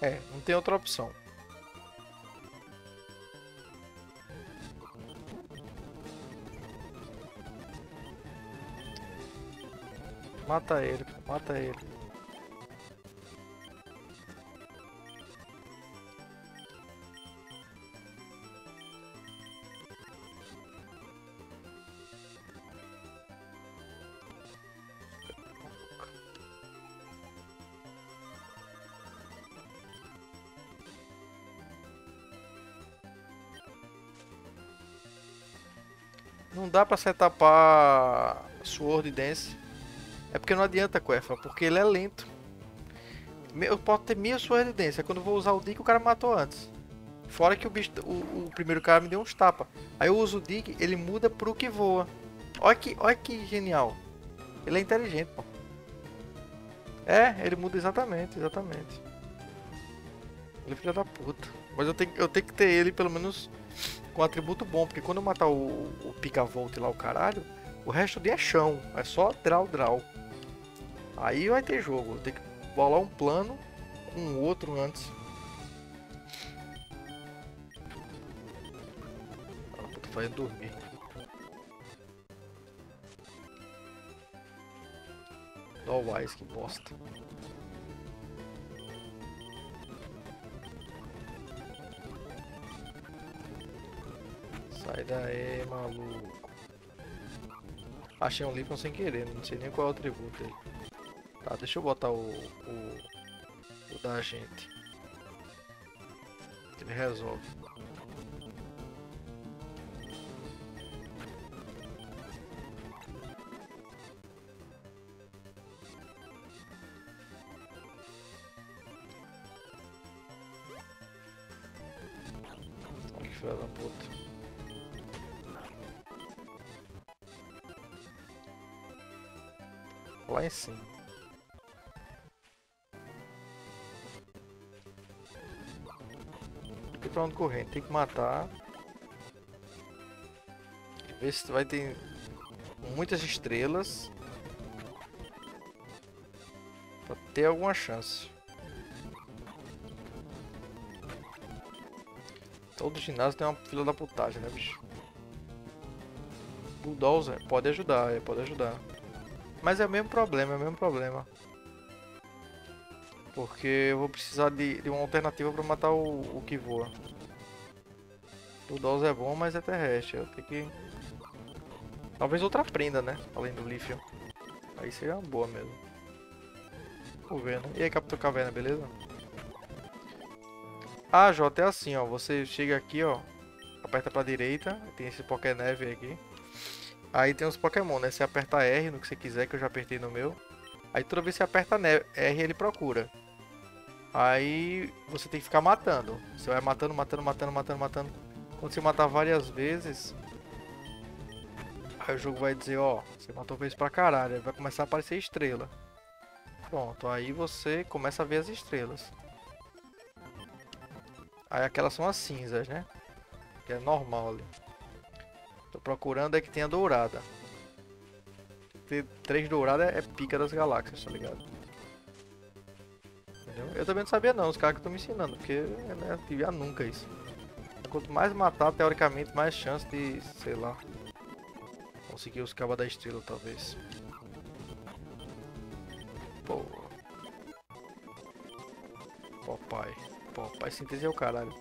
É, não tem outra opção. Mata ele, mata ele. Dá pra setapar Sword Dance. É porque não adianta, Quefa, porque ele é lento. Eu posso ter mil Sword Dance, aí quando eu vou usar o Dig, o cara matou antes. Fora que o, bicho, o, o primeiro cara me deu uns tapas. Aí eu uso o Dig, ele muda pro que voa. Olha que, olha que genial. Ele é inteligente, pô. É, ele muda exatamente, exatamente. Ele é filho da puta. Mas eu tenho, eu tenho que ter ele pelo menos com atributo bom, porque quando eu matar o, o pica-volt lá, o caralho, o resto dia é chão. É só draw, draw. Aí vai ter jogo. Tenho que bolar um plano com o outro antes. Ah, puta, fazendo dormir. Dó Wise, que bosta. Sai daí, maluco. Achei um Lipion sem querer, não sei nem qual é o atributo dele. Tá, deixa eu botar o, o, o da gente. Ele resolve. Filha da puta. Lá em cima. Pra onde correr, tem que matar. Ver se vai ter muitas estrelas. Pra ter alguma chance. Todo ginásio tem uma fila da putagem, né, bicho? Bulldozer pode ajudar, é, pode ajudar. Mas é o mesmo problema, é o mesmo problema. Porque eu vou precisar de, de uma alternativa para matar o, o que voa. O Dolls é bom, mas é terrestre. Eu tenho que... Talvez outra prenda, né? Além do Lithium. Aí seria uma boa mesmo. Vou ver, né? E aí, Capitão Caverna, beleza? Ah, Jota, é assim, ó. Você chega aqui, ó. Aperta pra direita. Tem esse Poké Neve aqui. Aí tem os Pokémon, né? Você aperta R no que você quiser, que eu já apertei no meu. Aí toda vez que você aperta R, ele procura. Aí você tem que ficar matando. Você vai matando, matando, matando, matando, matando. Quando você matar várias vezes, aí o jogo vai dizer, ó, você matou vezes pra caralho. Aí vai começar a aparecer estrela. Pronto, aí você começa a ver as estrelas. Aí aquelas são as cinzas, né? Que é normal ali. Tô procurando é que tenha dourada. Ter três douradas é pica das galáxias, tá ligado? Entendeu? Eu também não sabia não, os caras que estão me ensinando, porque né, tive nunca isso. Quanto mais matar, teoricamente, mais chance de, sei lá, conseguir os cabos da estrela, talvez. Pô. Papai. Papai, síntese é o caralho.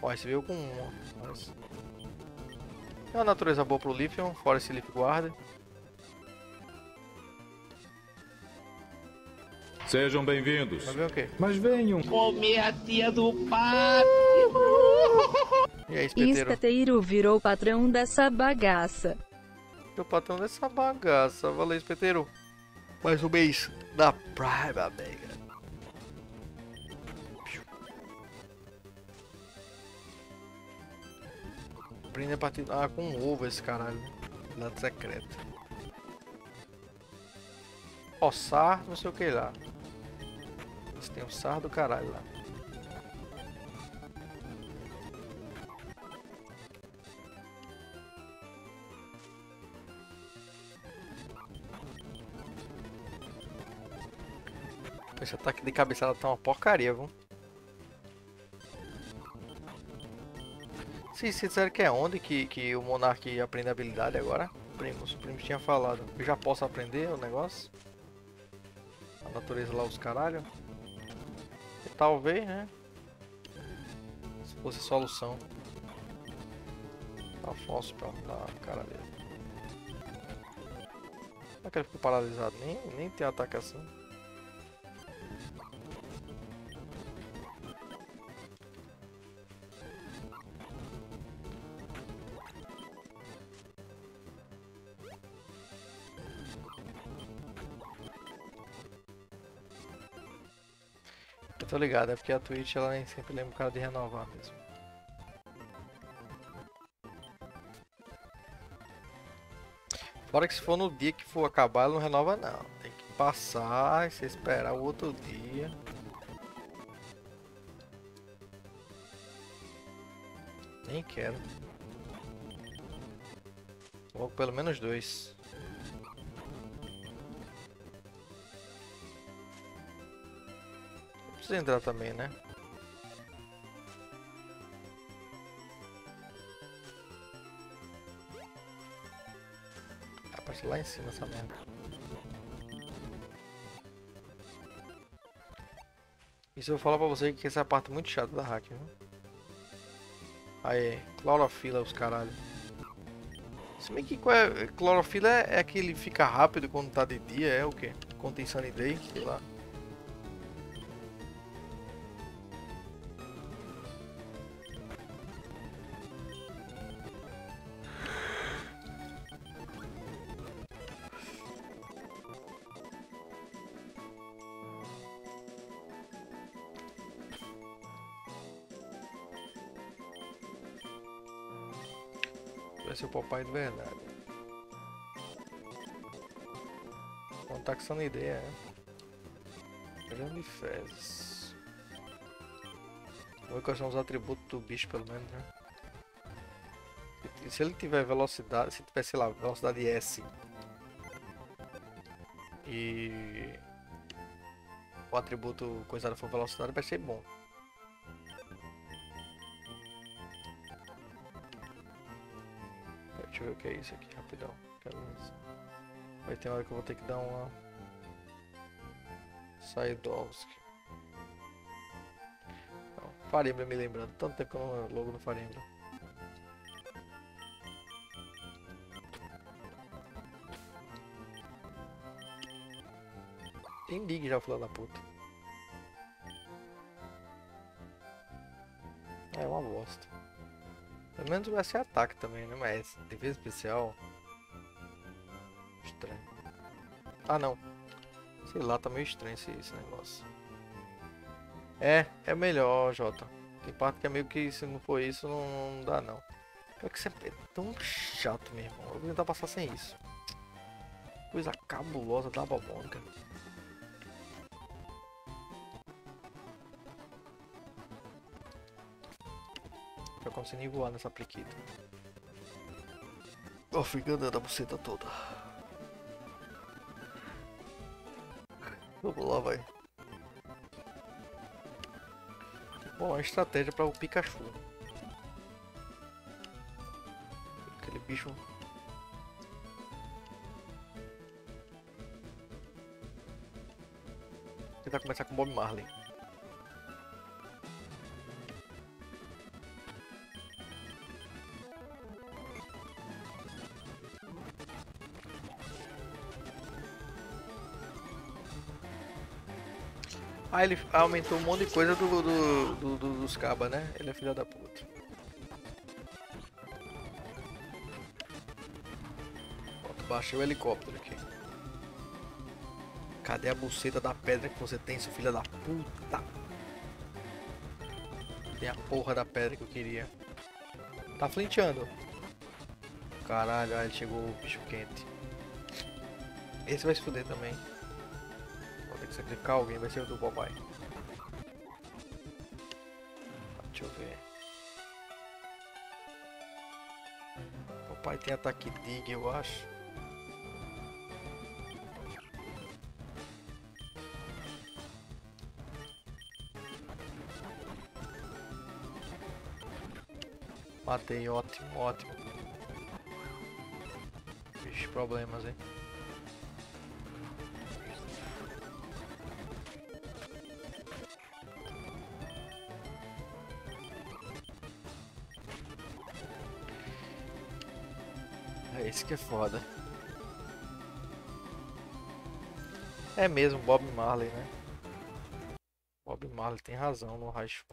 Ó, esse veio com uma. Mas... É uma natureza boa pro Lithium, fora esse Leaf Guard. Sejam bem-vindos. Vai ver o quê? Mas venham. Comer a tia do pátio. E aí, espeteiro? Espeteiro virou patrão dessa bagaça. O patrão dessa bagaça. Valeu, espeteiro. Mais um mês da Prime, amiga. Prende a partir... Ah, com ovo esse caralho. Lado secreto. Ó, SAR, não sei o que lá. Você tem um SAR do caralho lá. Esse ataque de cabeçada tá uma porcaria, viu? Se se disser que é onde que, que o Monark aprende habilidade agora? Primos, Primos tinha falado. Eu já posso aprender o negócio? A natureza lá, os caralho. Talvez, né? Se fosse solução. Afonso pra dar a cara dele. É que ele ficou paralisado? Nem, nem tem ataque assim. Tô ligado, é porque a Twitch ela nem sempre lembra o cara de renovar mesmo. Fora que se for no dia que for acabar, ela não renova não. Tem que passar e você esperar o outro dia. Nem quero. Logo pelo menos dois. Precisa entrar também, né? Aparece lá em cima essa merda. Isso eu vou falar pra você que essa é a parte muito chata da hack, viu? Aí, clorofila os caralho. Se bem que é, clorofila é, é que ele fica rápido quando tá de dia, é o que? Quando tem sunny day, sei lá. De verdade. Quando tá com essa ideia, né? Grande fezes. Vou são os atributos do bicho, pelo menos, né? Se- Se ele tiver velocidade, se tiver, sei lá, velocidade S e o atributo coisado for velocidade, vai ser bom. Deixa eu ver o que é isso aqui, rapidão. Quero. Vai ter hora que eu vou ter que dar uma. Saidowski. Emblem me lembrando. Tanto tempo que eu não logo no Fire Emblem. Tem Dig já, filha da puta. É uma bosta. Pelo menos vai ser ataque também, né? Mas defesa especial. Estranho. Ah não. Sei lá, tá meio estranho esse, esse negócio. É, é melhor, Jota. Tem parte que é meio que se não for isso, não, não dá não. Pior que você é tão chato, meu irmão. Eu vou tentar passar sem isso. Coisa cabulosa da babônica. Conseguir voar nessa priquita. Ó, fui enganando a buceta toda. Vamos lá, vai. Bom, a estratégia para o Pikachu. Aquele bicho. Vou tentar começar com Bob Marley. Ah, ele aumentou um monte de coisa do, do, do- do- dos cabas, né? Ele é filho da puta. Pronto, baixei o helicóptero aqui. Cadê a buceta da pedra que você tem, seu filho da puta? Tem a porra da pedra que eu queria. Tá flinteando. Caralho, aí chegou o bicho quente. Esse vai se fuder também. Sacrificar alguém, vai ser o do papai. Deixa eu ver. Papai tem ataque dig, eu acho. Matei, ótimo, ótimo. Vixe, problemas, hein? Que é foda. É mesmo, Bob Marley, né? Bob Marley tem razão no Raichu.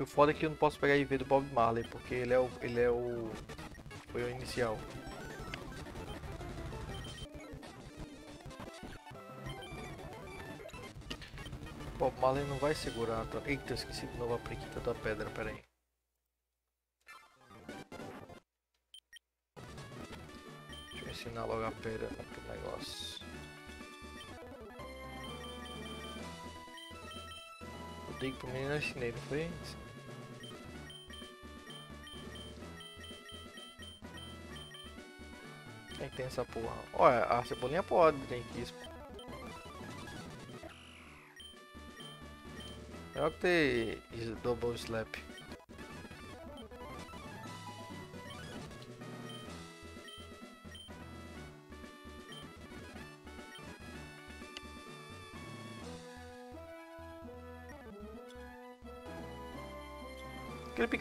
O foda é que eu não posso pegar IV do Bob Marley, porque ele é o. ele é o. Foi o inicial. Bob Marley não vai segurar. Eita, esqueci de novo a prequita da pedra, pera aí. pera, o negócio. Eu dei pro menino ensinei, não foi? Quem é tem essa porra? Olha, a cebolinha pode, tem que isso. É Melhor que ter double slap.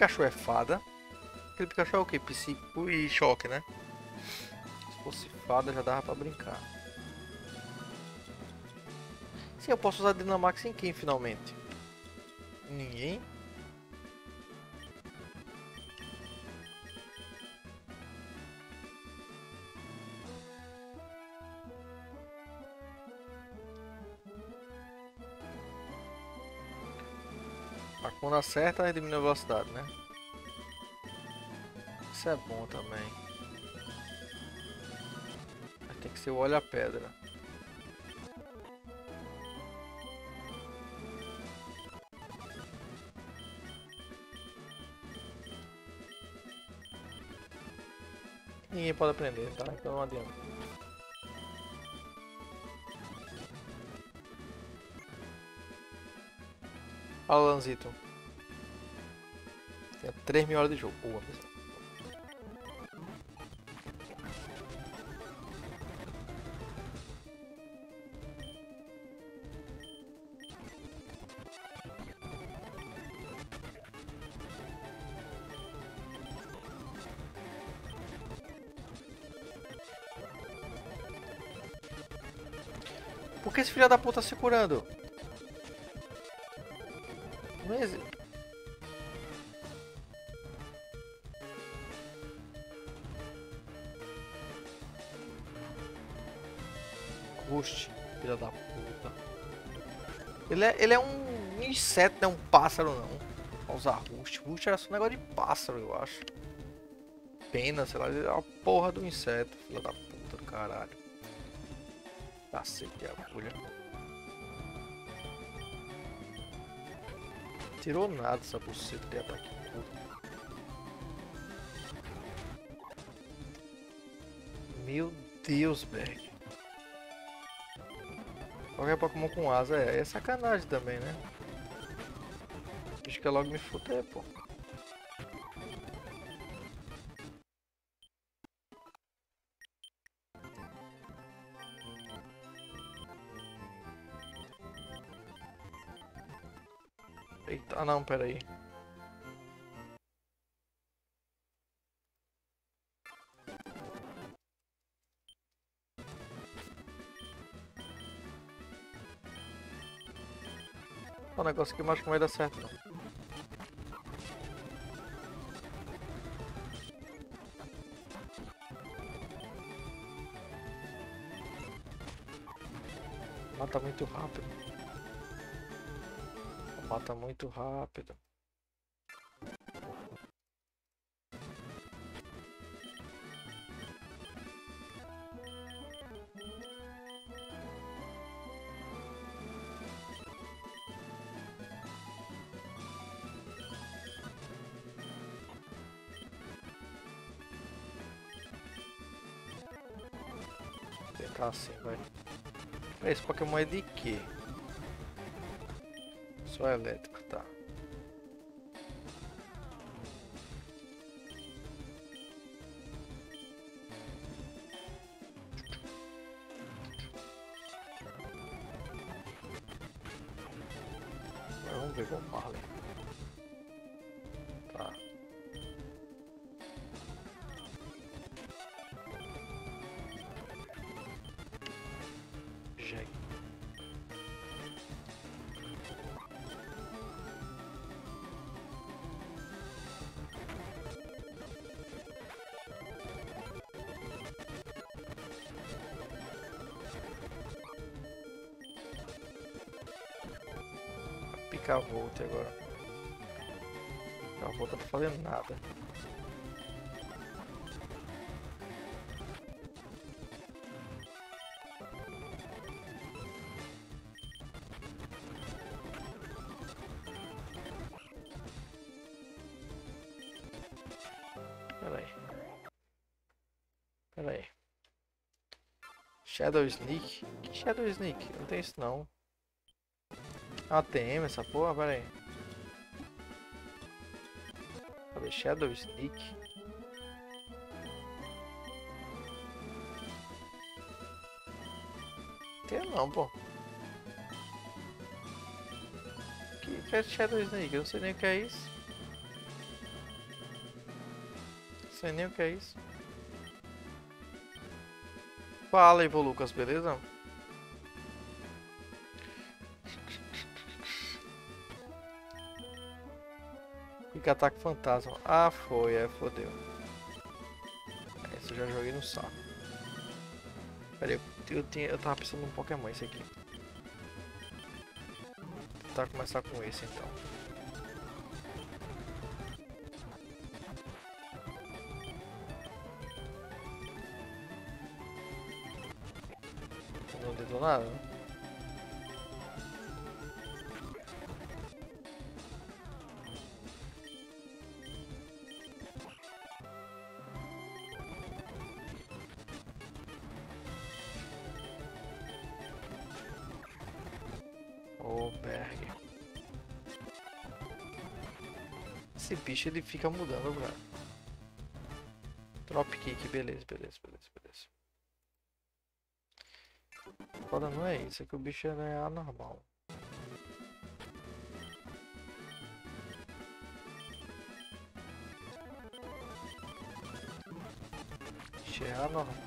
Pikachu é fada. Aquele Pikachu é o que? Psíquico e choque, né? Se fosse fada já dava pra brincar. Sim, eu posso usar Dynamax em quem finalmente? Ninguém? Quando acerta, diminui a velocidade, né? Isso é bom também. Mas tem que ser o olha-pedra. Ninguém pode aprender, tá? Então não adianta. Fala, Lanzito. Tem 3 mil horas de jogo. Boa, mesmo. Por que esse filho da puta tá se curando? Não existe. Ele é, um inseto, não é um pássaro não. Usar Rust. Rust era só um negócio de pássaro, eu acho. Pena, sei lá, ele é uma porra do inseto, filha da puta do caralho. Cacete de agulha. Tirou nada essa buceta de ataque. Meu Deus, Berg. Qualquer Pokémon com asa é, é sacanagem também, né? Acho que é logo me fuder, pô. Eita, ah, não, pera aí. O negócio aqui mais que não vai dar certo não. Mata muito rápido. Mata muito rápido. Tentar assim, vai. Esse Pokémon é de quê? Só elétrico, Picar volt agora. Não tá fazendo nada. Pera aí. Pera aí. Shadow Sneak? Que Shadow Sneak? Não tem isso não. ATM essa porra, pera aí. Cadê Shadow Sneak? Tem não, pô. Que que é Shadow Sneak? Eu não sei nem o que é isso. Não sei nem o que é isso. Fala aí, Lucas, beleza? Fica ataque fantasma. Ah, foi, é, fodeu. Esse eu já joguei no saco. Pera aí, eu, eu, tinha, eu tava pensando num Pokémon esse aqui. Vou tentar começar com esse então. Não deu Ele fica mudando, cara. Drop kick, beleza, beleza, beleza, beleza. Foda não é isso, é que o bicho é anormal. Bicho é anormal.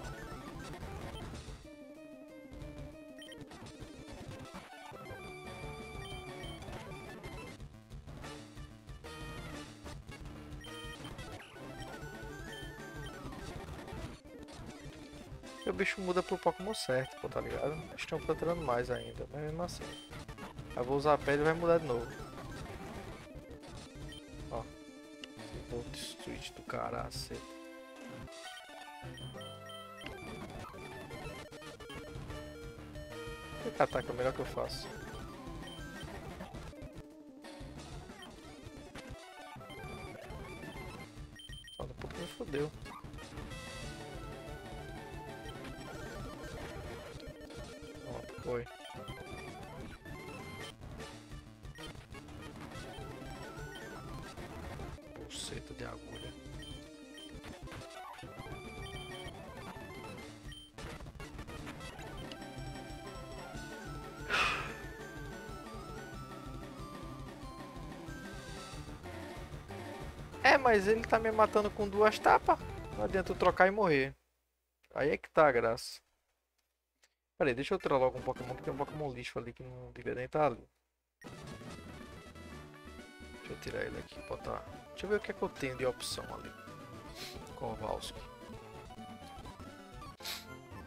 Muda pro Pokémon certo, pô, tá ligado? Estão filtrando mais ainda, mas mesmo assim. Eu vou usar a pele e vai mudar de novo. Ó. Volt Street do. Que ataque é o melhor que eu faço. Mas ele tá me matando com duas tapas. Não adianta eu trocar e morrer. Aí é que tá a graça. Pera aí, deixa eu tirar logo um Pokémon, que tem um Pokémon lixo ali que não deveria nem estar ali. Deixa eu tirar ele aqui, botar... Deixa eu ver o que é que eu tenho de opção ali. Kowalski.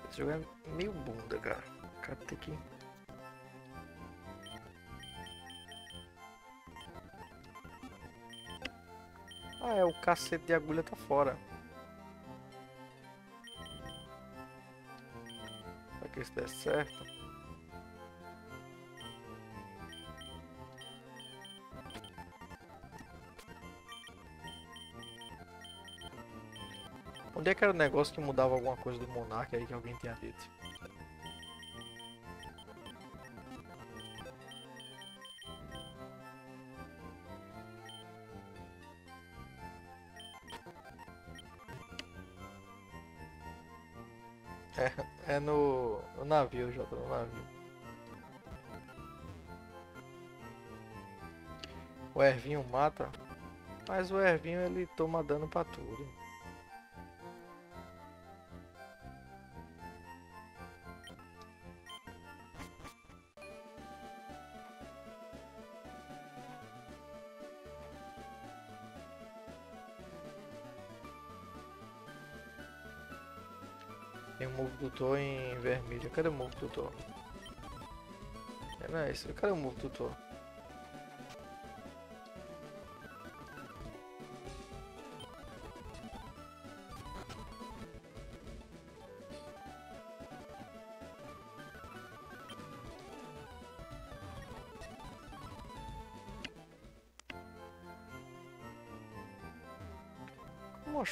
Esse jogo é meio bunda, cara. O cara tem que... é, o cacete de agulha tá fora. Será que isso der certo? Onde é que era o negócio que mudava alguma coisa do Monark aí que alguém tinha dito? O Ervinho mata, mas o Ervinho ele toma dano pra tudo. Tem um move tutor em vermelho. Cadê o move tutor? É, isso. Cadê o move tutor?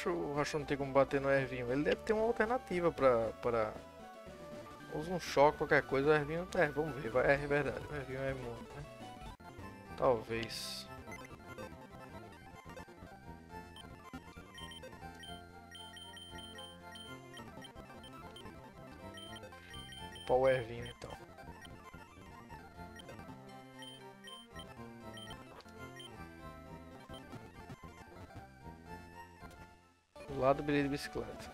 Como acho o Rachon não tem como bater no Ervinho? Ele deve ter uma alternativa pra. pra... Usa um choque, qualquer coisa, o Ervinho. É, vamos ver, vai, é verdade, o Ervinho é imune, né? Talvez. Bilhete de bicicleta.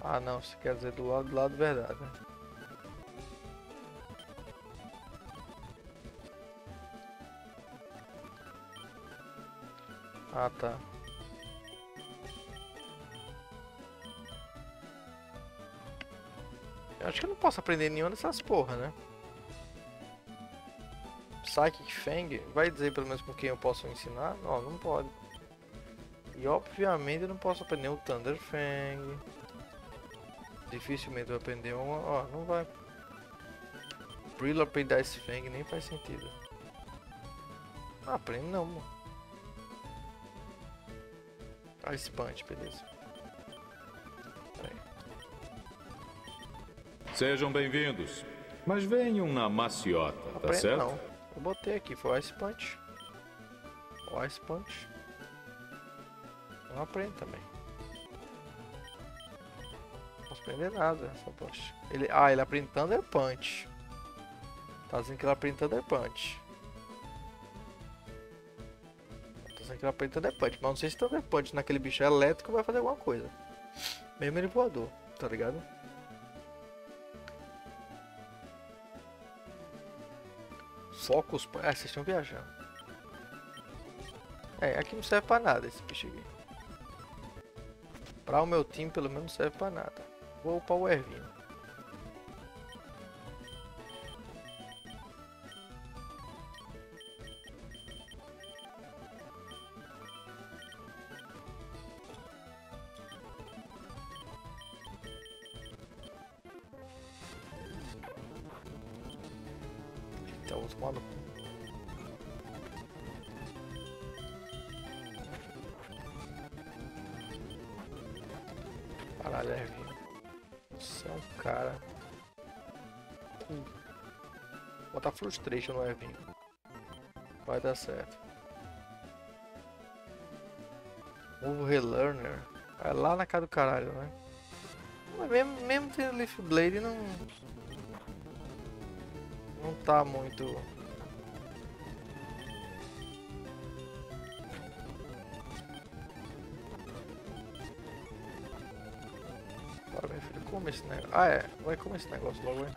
Ah não, você quer dizer do lado do lado verdade, né? Posso aprender nenhuma dessas porra, né? Psychic Fang, vai dizer pelo menos com quem eu posso ensinar? Não, não pode. E obviamente eu não posso aprender o Thunder Fang. Dificilmente eu aprender uma. Ó, não vai. Brillo aprender esse Fang nem faz sentido. Aprende não, mano. Ice Punch, beleza. Sejam bem-vindos. Mas venham na maciota, tá Aprende certo? não. Eu botei aqui, foi o Ice Punch. O Ice Punch. Não aprende também. Não posso aprender nada, só posso. Ele, ah, ele aprende Thunder Punch. Tá dizendo que ele aprende Thunder Punch. Tá dizendo que ele aprende Thunder Punch, mas não sei se Thunder Punch naquele bicho elétrico vai fazer alguma coisa. Mesmo ele voador, tá ligado? Punch. Ah, vocês estão viajando. É, aqui não serve pra nada esse bicho aqui. Pra o meu time, pelo menos, não serve pra nada. Vou upar o Ervinho. Frustration no Ervinho. Vai dar certo. Move Relearner. É lá na cara do caralho, né? Mas mesmo, mesmo tendo Leaf Blade não. Não tá muito. Bora, meu filho, come esse negócio. Ah, é. Vai comer esse negócio logo, vai.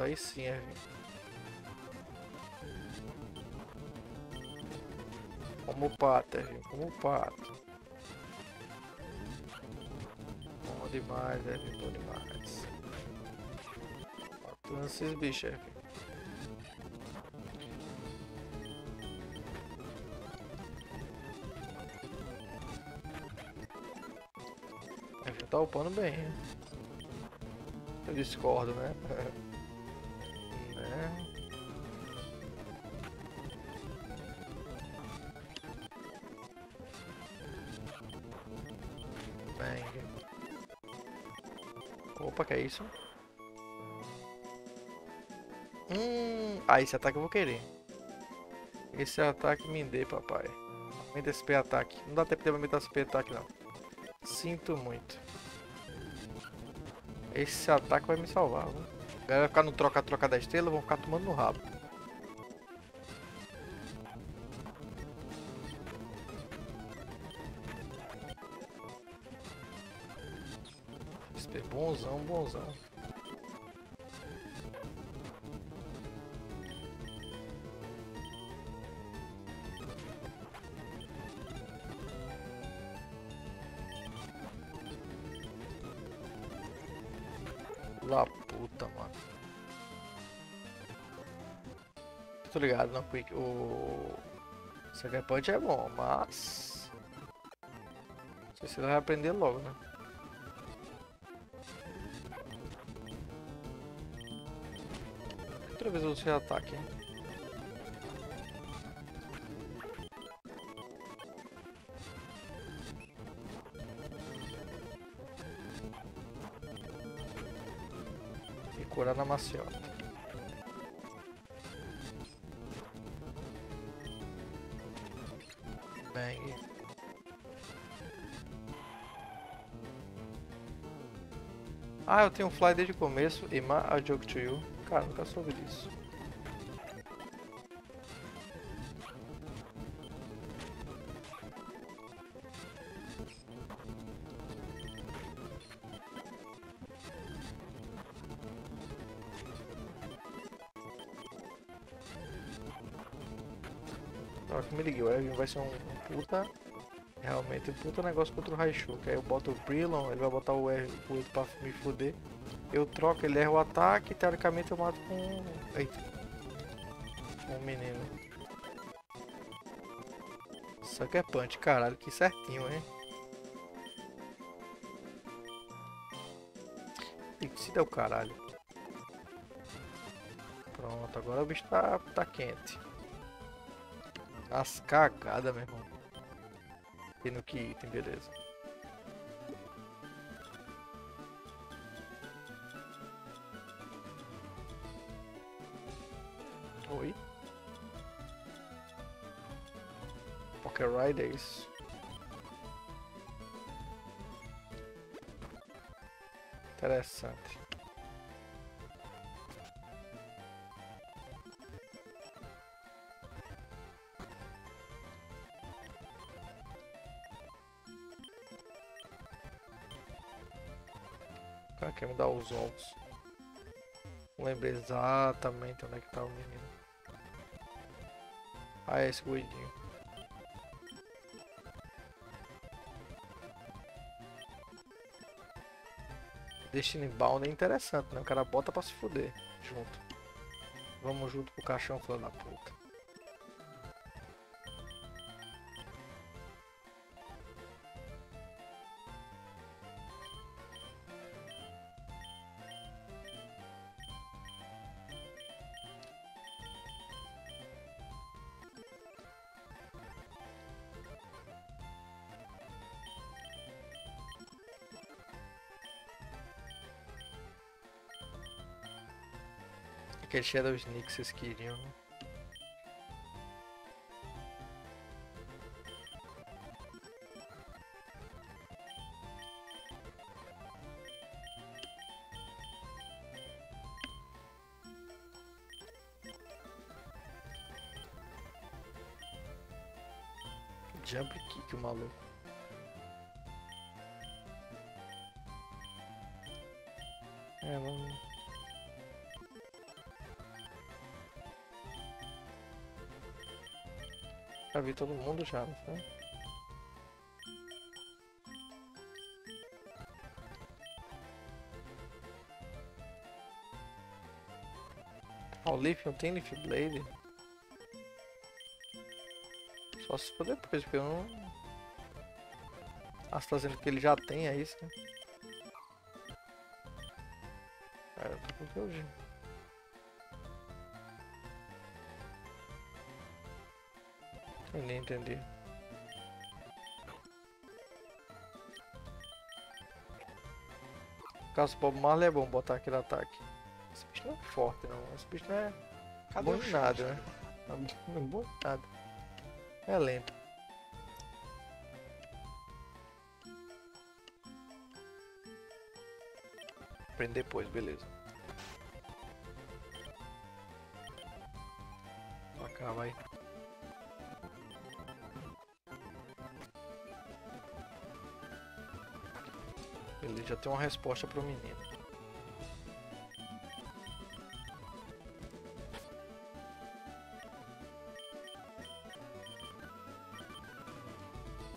Pronto, aí sim, é. Como o pato, é, como o pato. Bom demais, é, bom demais. Matando esses bichos, é. É, já tá upando bem, hein? Eu discordo, né? Opa, que é isso? Hum, ah, esse ataque eu vou querer. Esse ataque me dê, papai. Me dê SP ataque. Não dá tempo de me dar SP ataque, não. Sinto muito. Esse ataque vai me salvar, viu? A galera vai ficar no troca-troca da estrela, vão ficar tomando no rabo. Quick, o Sucker Punch é bom, mas... Você vai aprender logo, né? Outra vez eu usei ataque, hein? E curar na maciota. Tenho um fly desde o começo. Ima, a joke to you. Cara, nunca soube disso. Agora que me liguei, o Evan vai ser um, um puta. Realmente um puta negócio contra o Raichu. Que aí eu boto o Brillon, ele vai botar o R o outro pra me foder. Eu troco, ele erra o ataque teoricamente eu mato com. Eita. Um menino. Sucker Punch, caralho, que certinho, hein? E se deu caralho. Pronto, agora o bicho tá, tá quente. As cagadas, meu irmão. E no que item, beleza. Oi. Poker Riders. Interessante. Cara, quer os ovos. Lembro exatamente onde é que tá o menino. Ah, é esse ruidinho. Destiny Bound é interessante, né? O cara bota pra se fuder junto. Vamos junto pro caixão, filho da puta. Aquele Shadow Sneak que vocês queriam, né? Jump kick, maluco. Já vi todo mundo já, não? Ah, o Leaf não tem Leaf Blade? Só se for depois, porque eu não... Ah, você tá dizendo que ele já tem, é isso, né? É, eu tô com eu nem entendi. Caso Bob Marley é bom botar aquele ataque. Esse bicho não é forte não, esse bicho não é Cadê bom em nada, né? Não é bom em nada. É lento. Aprende depois, beleza. Pra cá, vai. Ele já tem uma resposta pro menino.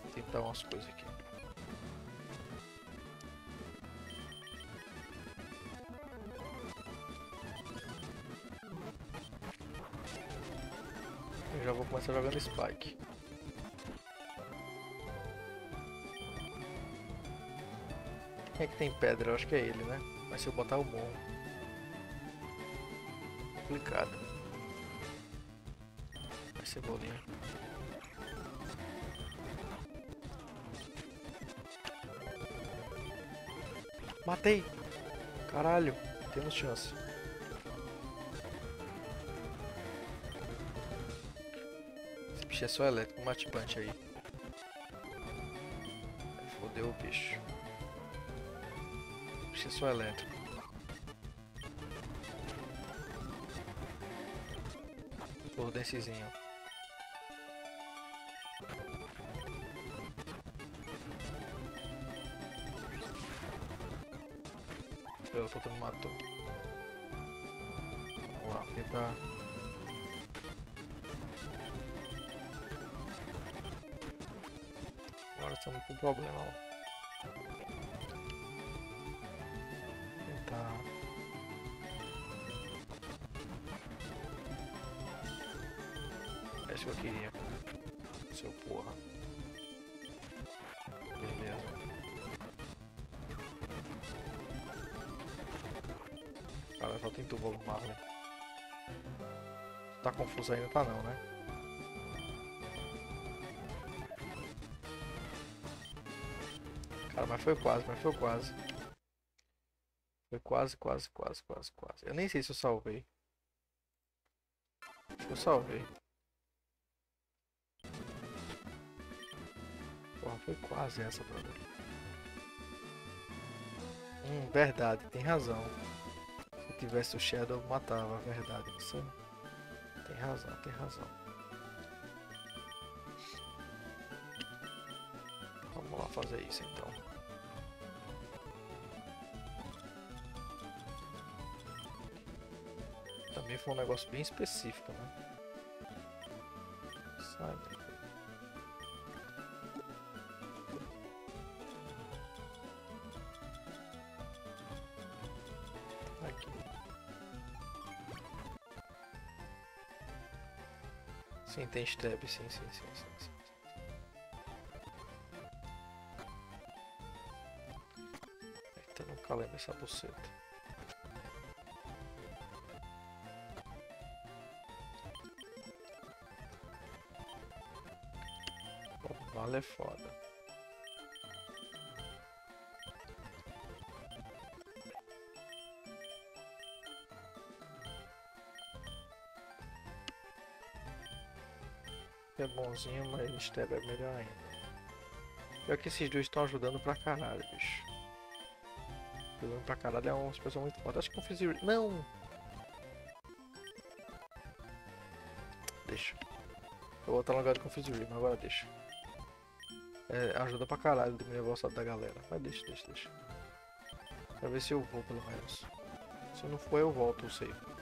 Vou tentar umas coisas aqui. Eu já vou começar jogando Spike. que tem pedra? Eu acho que é ele, né? Mas se eu botar o bom. Complicado. Vai ser bolinha. Matei! Caralho, temos chance. Esse bicho é só elétrico, mate punch aí. Só elétrico. Por dessezinho. Eu tô me matou. Vamos lá, vem pra. Agora estamos com problema. Tubo no Marley. Tá confuso ainda, tá não, né? Cara, mas foi quase, mas foi quase. Foi quase, quase, quase, quase, quase. Eu nem sei se eu salvei. Acho que eu salvei. Porra, foi quase essa, brother. Hum, verdade, tem razão. Se tivesse o Shadow, matava, verdade. Você tem razão, tem razão. Vamos lá fazer isso então. Também foi um negócio bem específico, né? Tem stab, sim, sim, sim, sim, sim. Eita, nunca lembro essa buceta. Vale é foda. Bonzinho, mas stab é melhor ainda. Pior que esses dois estão ajudando pra caralho, bicho. Ajudando pra caralho é uma pessoa muito foda. Acho que eu fiz. Não! Deixa. Eu vou botar no lugar de Confuse Rim, agora deixa. É, ajuda pra caralho diminuir a velocidade da galera. Mas deixa, deixa, deixa. Pra ver se eu vou pelo menos. Se não for eu volto o save.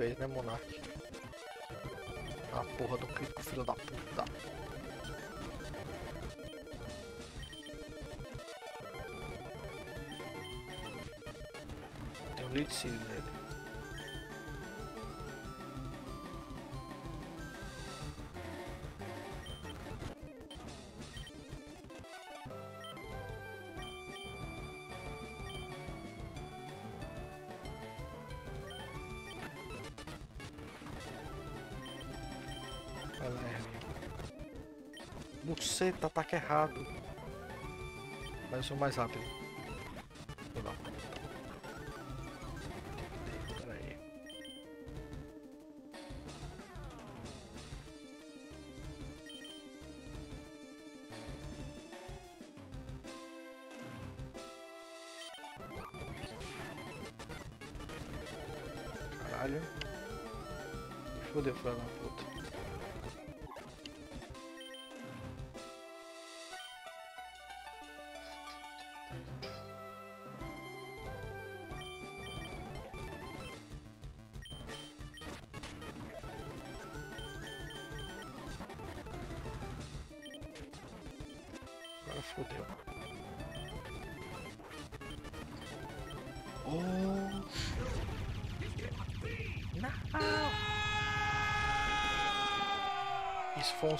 Vez, né, Monark? A porra do crítico, filho da puta. Tem um lead Buceta, ataque errado. Mas eu sou mais rápido.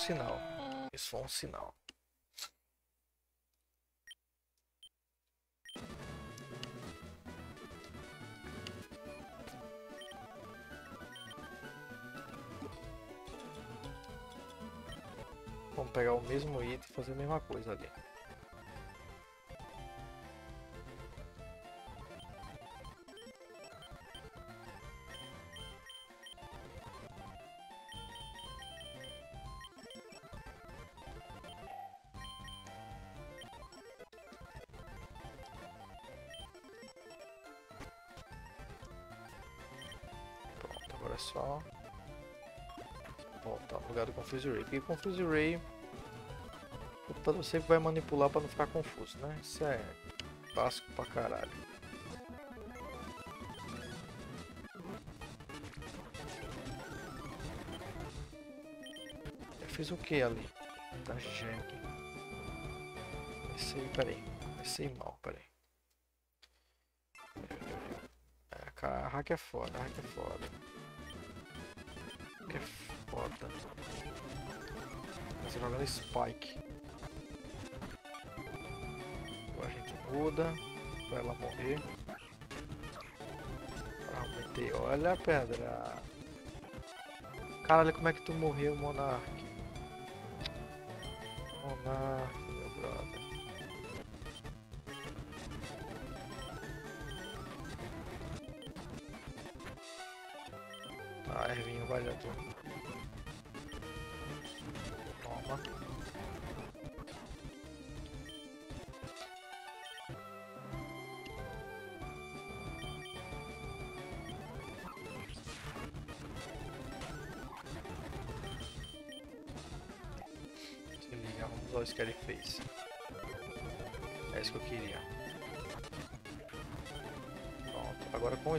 sinal. Isso foi um sinal. Vamos pegar o mesmo item e fazer a mesma coisa ali. Confuse Ray. Porque Confuse Ray o computador sempre vai manipular para não ficar confuso, né? Isso é básico pra caralho. Eu fiz o que ali? Da jegue. Comecei, peraí. Comecei mal, peraí. É, cara, hack é foda, hack é foda. Que é foda. Você jogando Spike. Agora a gente muda. Vai ela morrer. Aumentei. Olha a pedra. Caralho, como é que tu morreu, Monark? Monark,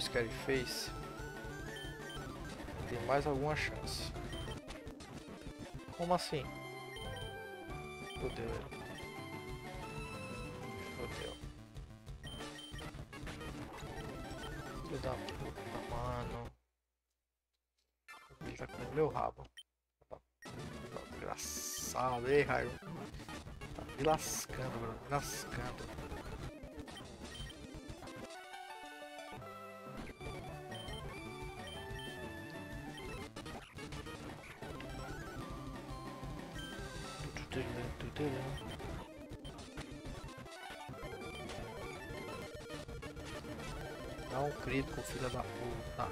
Pronto, agora com o Scary Face tem mais alguma chance. Como assim? Fodeu ele. Fodeu. Filho da puta, mano. Ele tá comendo meu rabo. Tá, desgraçado, ei, raio. Tá me lascando, bro. Me lascando. Dá um crítico, filha da puta.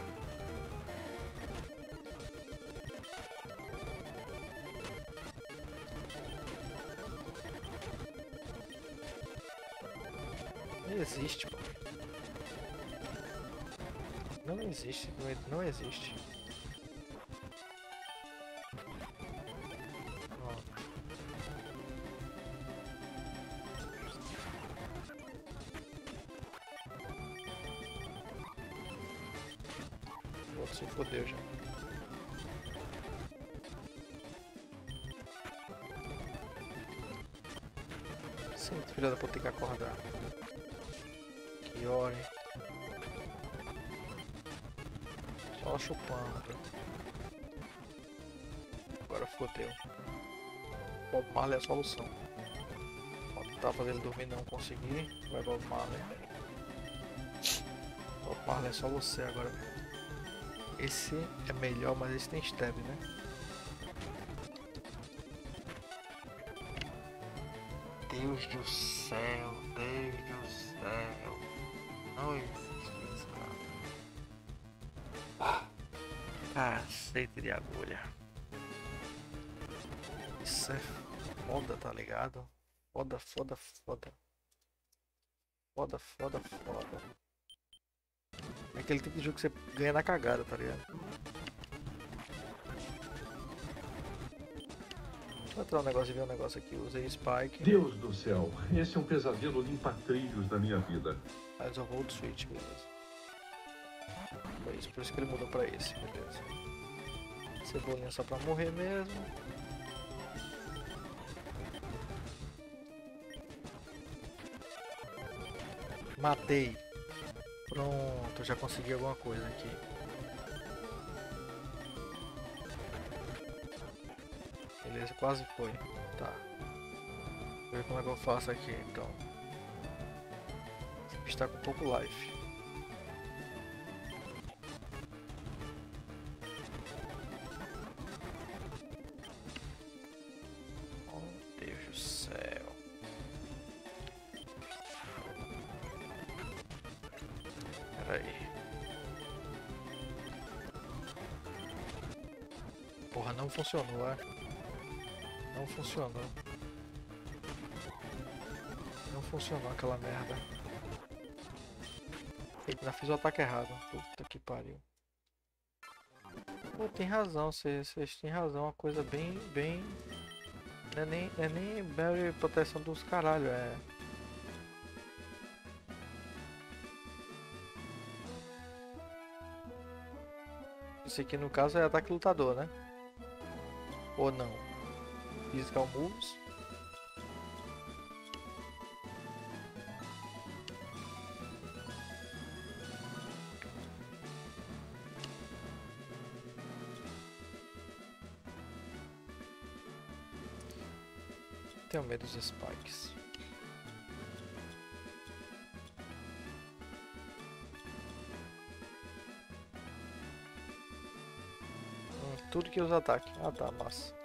Não existe. Não existe, não existe. Se fodeu já. Sim, filha da puta tem que acordar. Que hora, hein? Só chupando. Agora fodeu. Bob Marley é a solução. Vou tentar fazer ele dormir não conseguir. Vai Bob Marley. Bob Marley é só você agora. Esse é melhor, mas esse tem stab, né? Deus do céu, Deus do céu. Não existe isso, cara. Cacete de agulha. Isso é foda, tá ligado? Foda, foda, foda. Foda, foda, foda. É aquele tipo de jogo que você ganha na cagada, tá ligado? Eu entrar um negócio e ver um negócio aqui. Usei Spike. Deus do céu, esse é um pesadelo limpa-trilhos da minha vida. Faz o hold switch, beleza. Foi isso, por isso que ele mudou pra esse, beleza. Cebolinha só pra morrer mesmo. Matei. Pronto, já consegui alguma coisa aqui. Beleza, quase foi. Tá. Vou ver como é que eu faço aqui então. Esse bicho tá com pouco life. Funcionou, é. Não funcionou. Não funcionou aquela merda. Eita, ainda fiz o ataque errado. Puta que pariu. Pô, tem razão, vocês têm razão. Uma coisa bem, bem... Não é nem, é nem berry proteção dos caralho, é... Isso aqui no caso é ataque lutador, né? Ou não? Physical moves. Tenho medo dos spikes. Tudo que usa ataque. Ah tá, massa.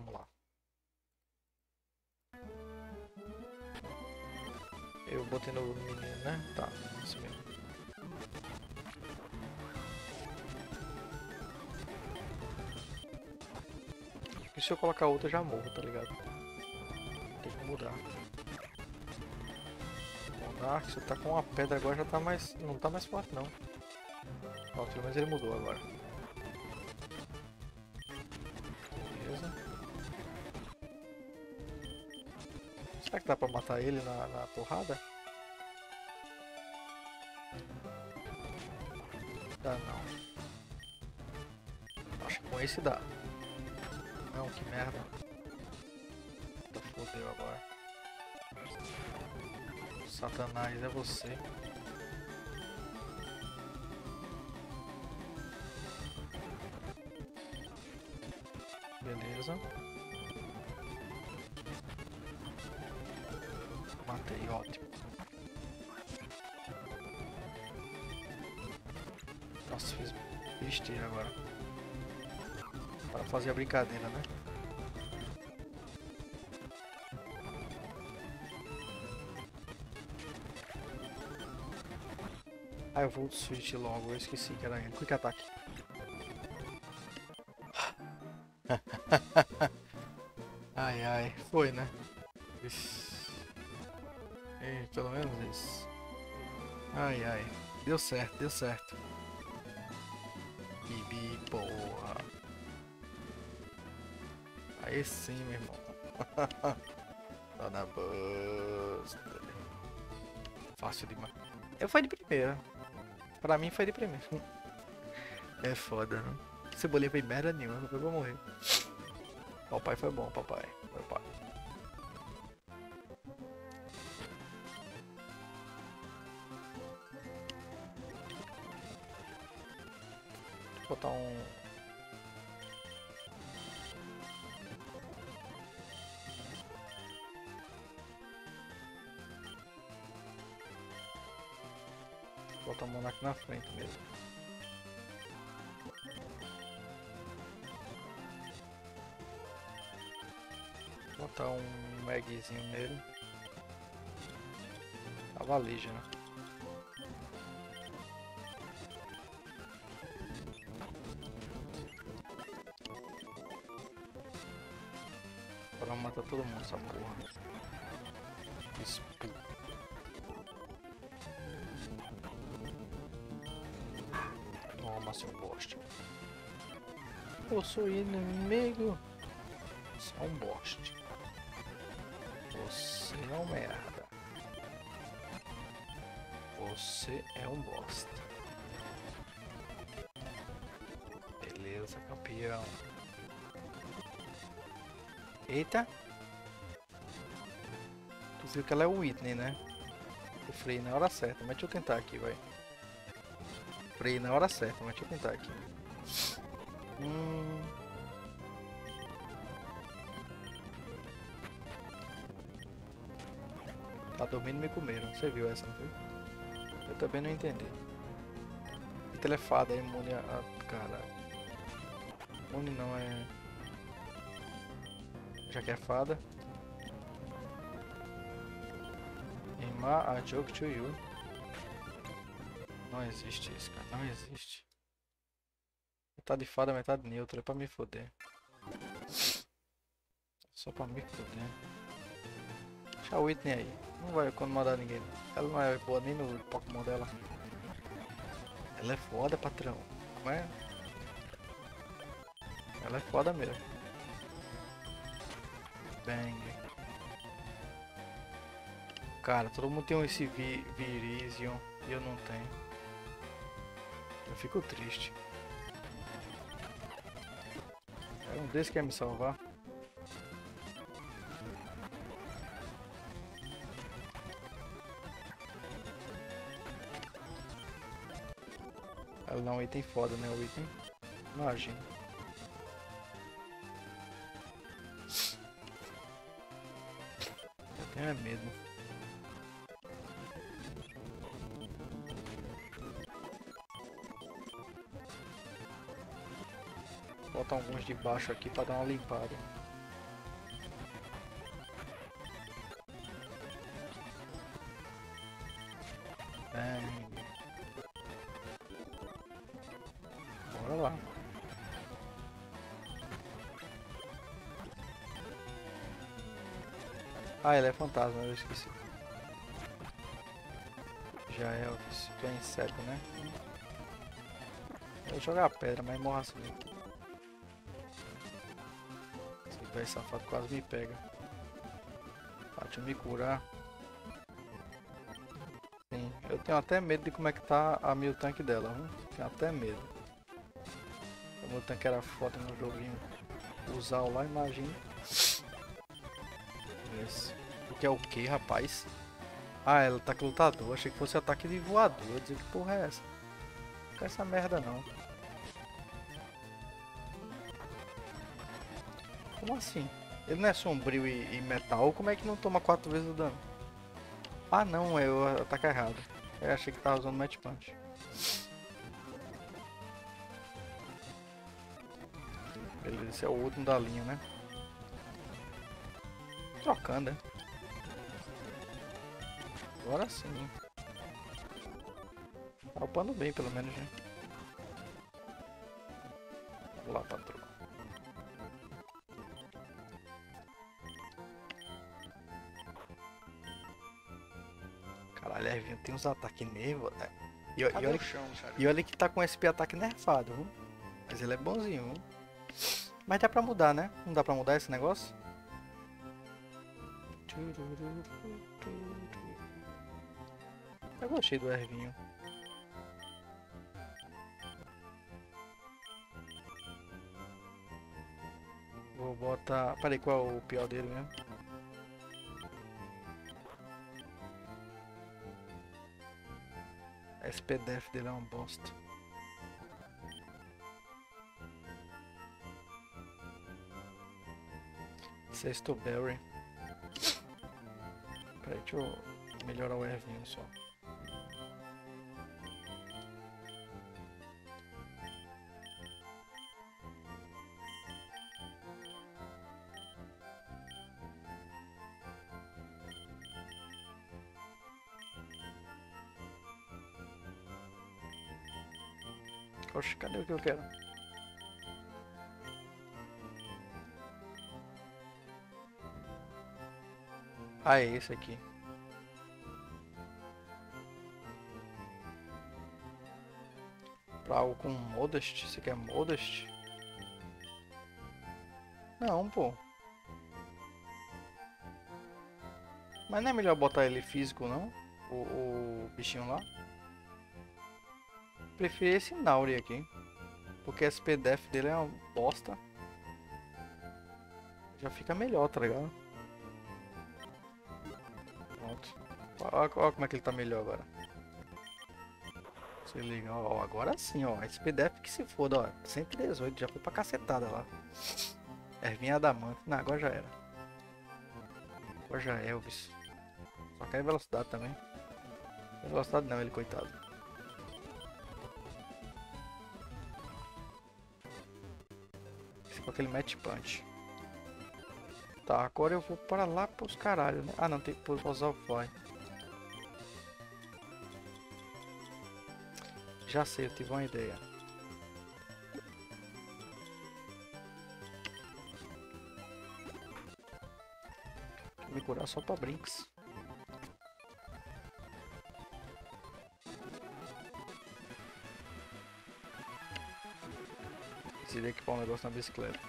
Vamos lá. Eu botei no menino, né? Tá, isso mesmo. E se eu colocar outra já morro, tá ligado? Tem que mudar. Mudar, você tá com uma pedra agora já tá mais. não tá mais forte não. Ó, pelo menos ele mudou agora. Dá pra matar ele na, na porrada? Dá não. Acho que com esse dá. Não, que merda. Tá fodeu agora. Satanás, é você. Fazer a brincadeira, né? Ah, eu vou switch logo, eu esqueci que era ele. Quick ataque. ai ai, foi né? Ixi. É, pelo menos isso. Ai ai, deu certo, deu certo. Aí sim, meu irmão. tá na bosta. Fácil demais. Eu fui de primeira. Pra mim foi de primeira. É foda, né? Cebolinha foi merda nenhuma, eu vou morrer. Papai foi bom, papai. Meu. Magzinho nele. Tava ligeio, né? Agora matar todo mundo essa porra. Espu. Toma seu bosta. Eu sou inimigo. Só um bosta. Você é um bosta. Beleza, campeão. Eita. Tu viu que ela é o Whitney, né? Eu freio na hora certa, mas deixa eu tentar aqui, vai. spray na hora certa, mas deixa eu tentar aqui. Hum... Tá dormindo e me comeram. Você viu essa, não foi? Também não entendi. Telefada é imune a... a... Caralho. Imune não é... Já que é fada. Ima a joke to you. Não existe isso, cara. Não existe. Metade fada, metade neutra. É pra me foder. Só pra me foder. Deixa a Whitney aí. Não vai quando mandar ninguém. Ela não é boa nem no Pokémon dela. Ela é foda, patrão. Como é? Ela é foda mesmo. Bang. Cara, todo mundo tem esse vi Virizion e eu não tenho. Eu fico triste. É um desses que quer me salvar. Item foda, né? O item. Imagina. Eu tenho é medo. Vou botar alguns de baixo aqui para dar uma limpada. Ah, ele é fantasma, eu esqueci. Já é o é inseto, né? Eu jogar a pedra, mas morra assim. Esse velho safado quase me pega. Ah, me curar. Sim, eu tenho até medo de como é que tá a mil tanque dela, viu? Tenho até medo. O meu tanque era foda no joguinho. Usar lá, imagina. Que é o que, rapaz? Ah, ela ataque lutador. Achei que fosse ataque de voador. Eu dizer que porra é essa? Não quero essa merda não. Como assim? Ele não é sombrio e, e metal? Como é que não toma quatro vezes o dano? Ah não, o ataque errado. Eu achei que tava usando match punch. Beleza, esse é o último da linha, né? Trocando, né? Agora sim. Tá upando bem, pelo menos, né? Vamos lá, patrão. Caralho, Ervinho tem uns ataques nervos. né? E, e, olha, chão, e olha que tá com SP ataque nerfado, viu? Mas ele é bonzinho, viu? Mas dá pra mudar, né? Não dá pra mudar esse negócio? Gostei do Ervinho. Vou botar. Peraí, qual é o pior dele mesmo? SPDF dele é uma bosta. Sexto Berry. Peraí, deixa eu melhorar o Ervinho só. Eu quero? Ah, é esse aqui. Pra algo com modest? Você quer modest? Não, pô. Mas não é melhor botar ele físico, não? O, o bichinho lá? Prefiro esse Nauri aqui. Porque esse PDF dele é uma bosta. Já fica melhor, tá ligado? Pronto. Olha, olha como é que ele tá melhor agora. Se liga, ó, agora sim, ó. SPDF que se foda, ó. 118, já foi pra cacetada lá. Ervinha Adamante. Não, agora já era. Agora já é Elvis. Só quer velocidade também. Velocidade não, ele coitado. Com aquele match punch. Tá, agora eu vou para lá pros caralho, né? Ah, não, tem que usar o fly. Já sei, eu tive uma ideia. Vou me curar só pra brinks. Decidi equipar um negócio na bicicleta.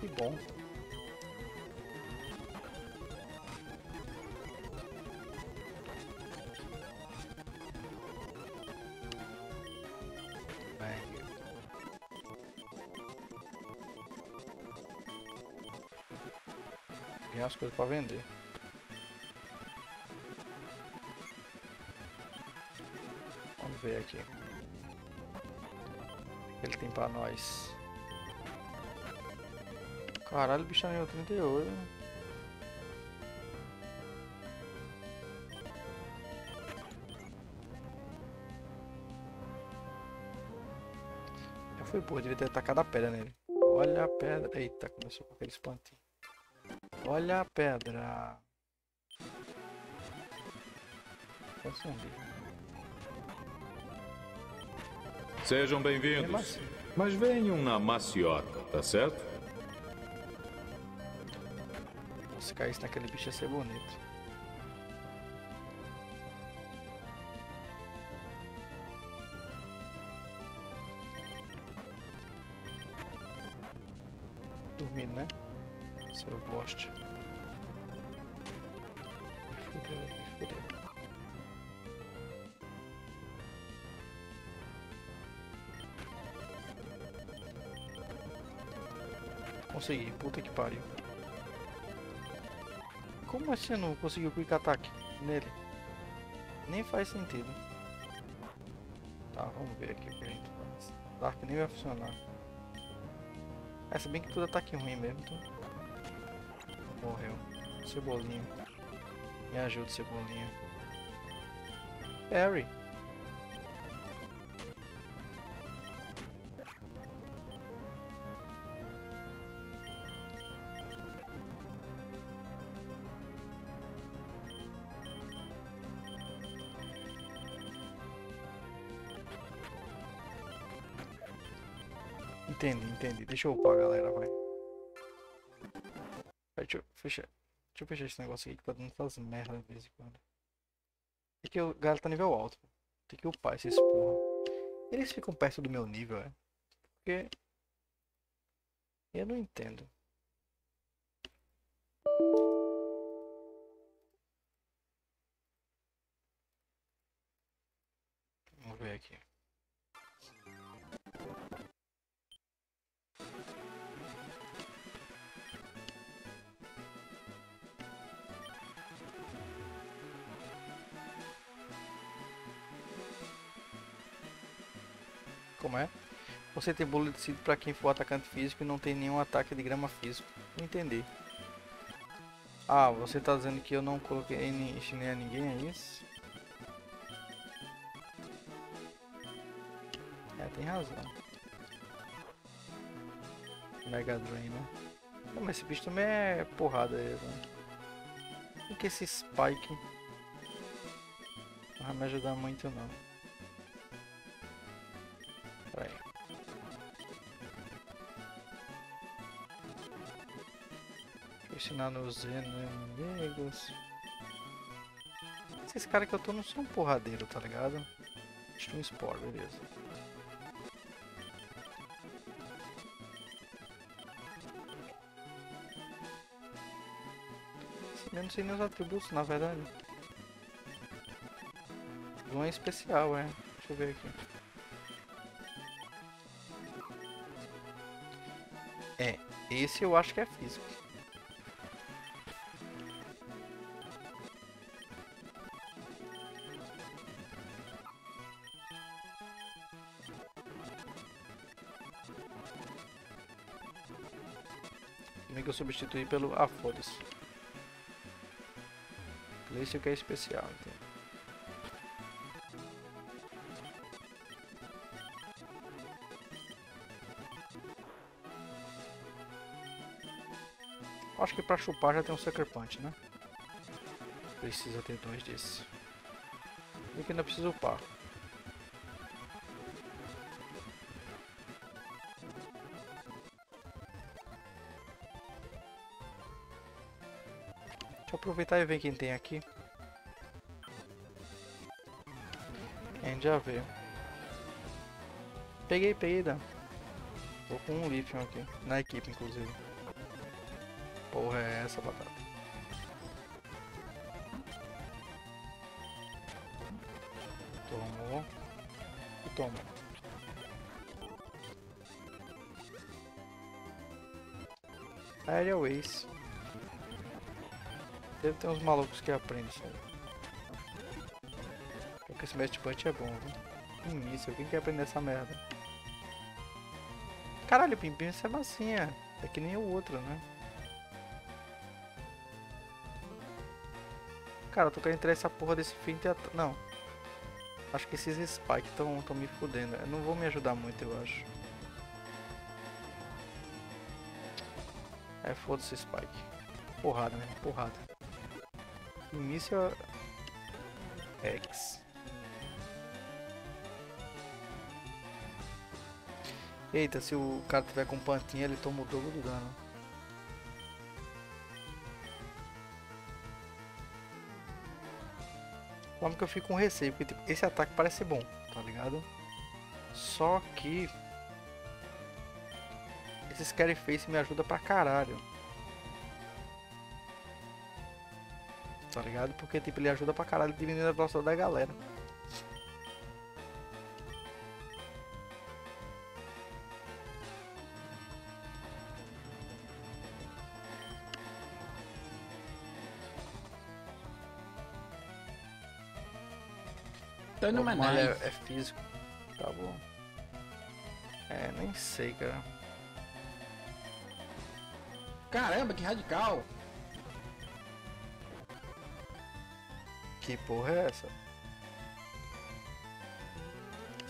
Que bom. Coisas pra vender. Vamos ver aqui. Ele tem pra nós? Caralho, o bicho tá nível 38. Já foi, pô, devia ter tacado a pedra nele. Olha a pedra. Eita, começou com aquele espantinho. Olha a pedra. Sejam bem-vindos. Mas venham na maciota, tá certo? Se caísse naquele bicho ia ser bonito. Puta que pariu. Como assim não conseguiu quick attack nele? Nem faz sentido. Tá, vamos ver aqui o que a gente faz. Dark nem vai funcionar. É, se bem que tudo é ataque ruim mesmo, então. Morreu. Cebolinha. Me ajuda, Cebolinha. Harry. Entendi, entendi. Deixa eu upar, galera, vai. Vai, Deixa eu fechar. Deixa eu fechar esse negócio aqui que tá dando essas merdas de vez em quando. É que o galera tá nível alto. Tem que upar esses porra. Eles ficam perto do meu nível, é? Porque. Eu não entendo. Você tem bolo de para quem for atacante físico e não tem nenhum ataque de grama físico. Entendi. Ah, você tá dizendo que eu não coloquei ensinei a ninguém, é isso? É, tem razão. Mega Drain, né? Não, mas esse bicho também é porrada aí, né? Por que esse Spike? Não vai me ajudar muito não. Ensinar nos né, inimigos. Esses caras que eu tô não são porradeiro, tá ligado? Deixa um Spore, beleza. Eu não sei nem os atributos, na verdade. Um é especial, é. Deixa eu ver aqui. É, esse eu acho que é físico. Substituí pelo... Ah, foda-se. Esse que é especial, então. Acho que pra chupar já tem um Sucker Punch, né? Precisa ter dois desses. E que ainda precisa upar. Aproveitar e ver quem tem aqui. Quem já vê. Peguei, peguei, Dan. Tô com um lithium aqui. Na equipe, inclusive. Porra é essa, batata? Tomou. E toma. Aerial Ace. Deve ter uns malucos que aprendem isso aí. Porque esse Match Punch é bom, viu? Início, quem quer aprender essa merda? Caralho, o Pimpim isso é massinha. É que nem o outro, né? Cara, eu tô querendo entrar essa porra desse fim. Não. Acho que esses Spike estão tão me fudendo. Eu não vou me ajudar muito, eu acho. É, foda-se Spike. Porrada mesmo, porrada. Início X. Eita, se o cara tiver com pantinha, ele toma o dobro do dano. Como que eu fico com receio, porque tipo, esse ataque parece bom, tá ligado? Só que esse Scary Face me ajuda pra caralho. Tá ligado? Porque tipo, ele ajuda pra caralho diminuindo a velocidade da galera. Dano Normal Manais. é, é físico. Tá bom. É, nem sei, cara. Caramba, que radical. Que porra é essa?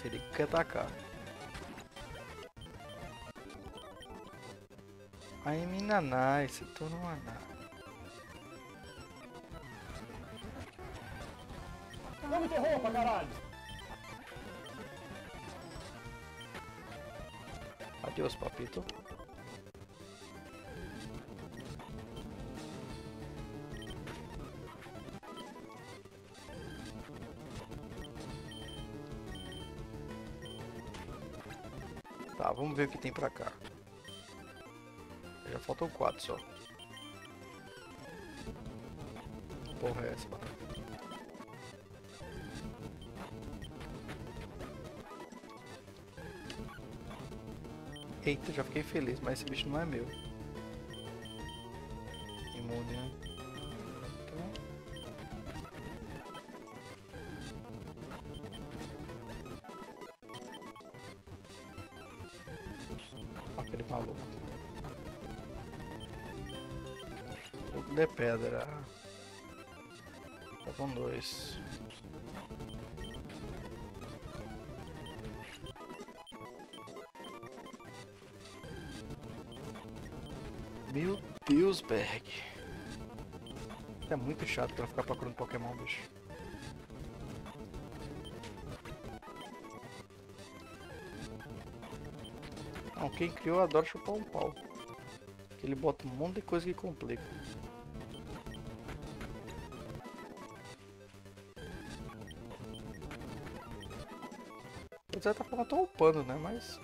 Seria que quer atacar. Aí, nice, tô numa nave. Quatro só. Porra é essa, batata? Eita, já fiquei feliz, mas esse bicho não é meu. Meu Deus, Berg. É muito chato pra ficar procurando Pokémon, bicho. Não, quem criou adora chupar um pau. Que ele bota um monte de coisa que complica. De certa forma, eu tô upando, né? Mas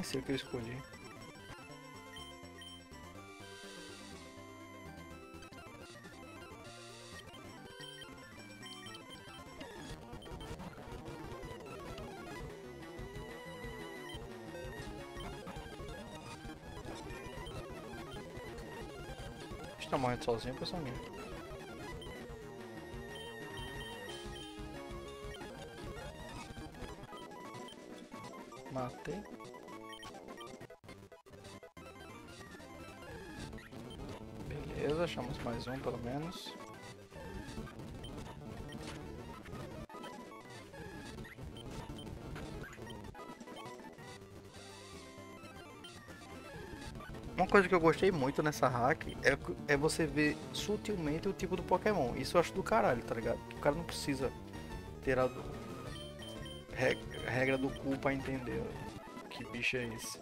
Nem sei o que eu escolhi. Está morrendo sozinho, pessoal minha. matei. Achamos mais um pelo menos. Uma coisa que eu gostei muito nessa hack é, é você ver sutilmente o tipo do Pokémon. Isso eu acho do caralho, tá ligado? O cara não precisa ter a do... regra, do cu pra entender que bicho é esse.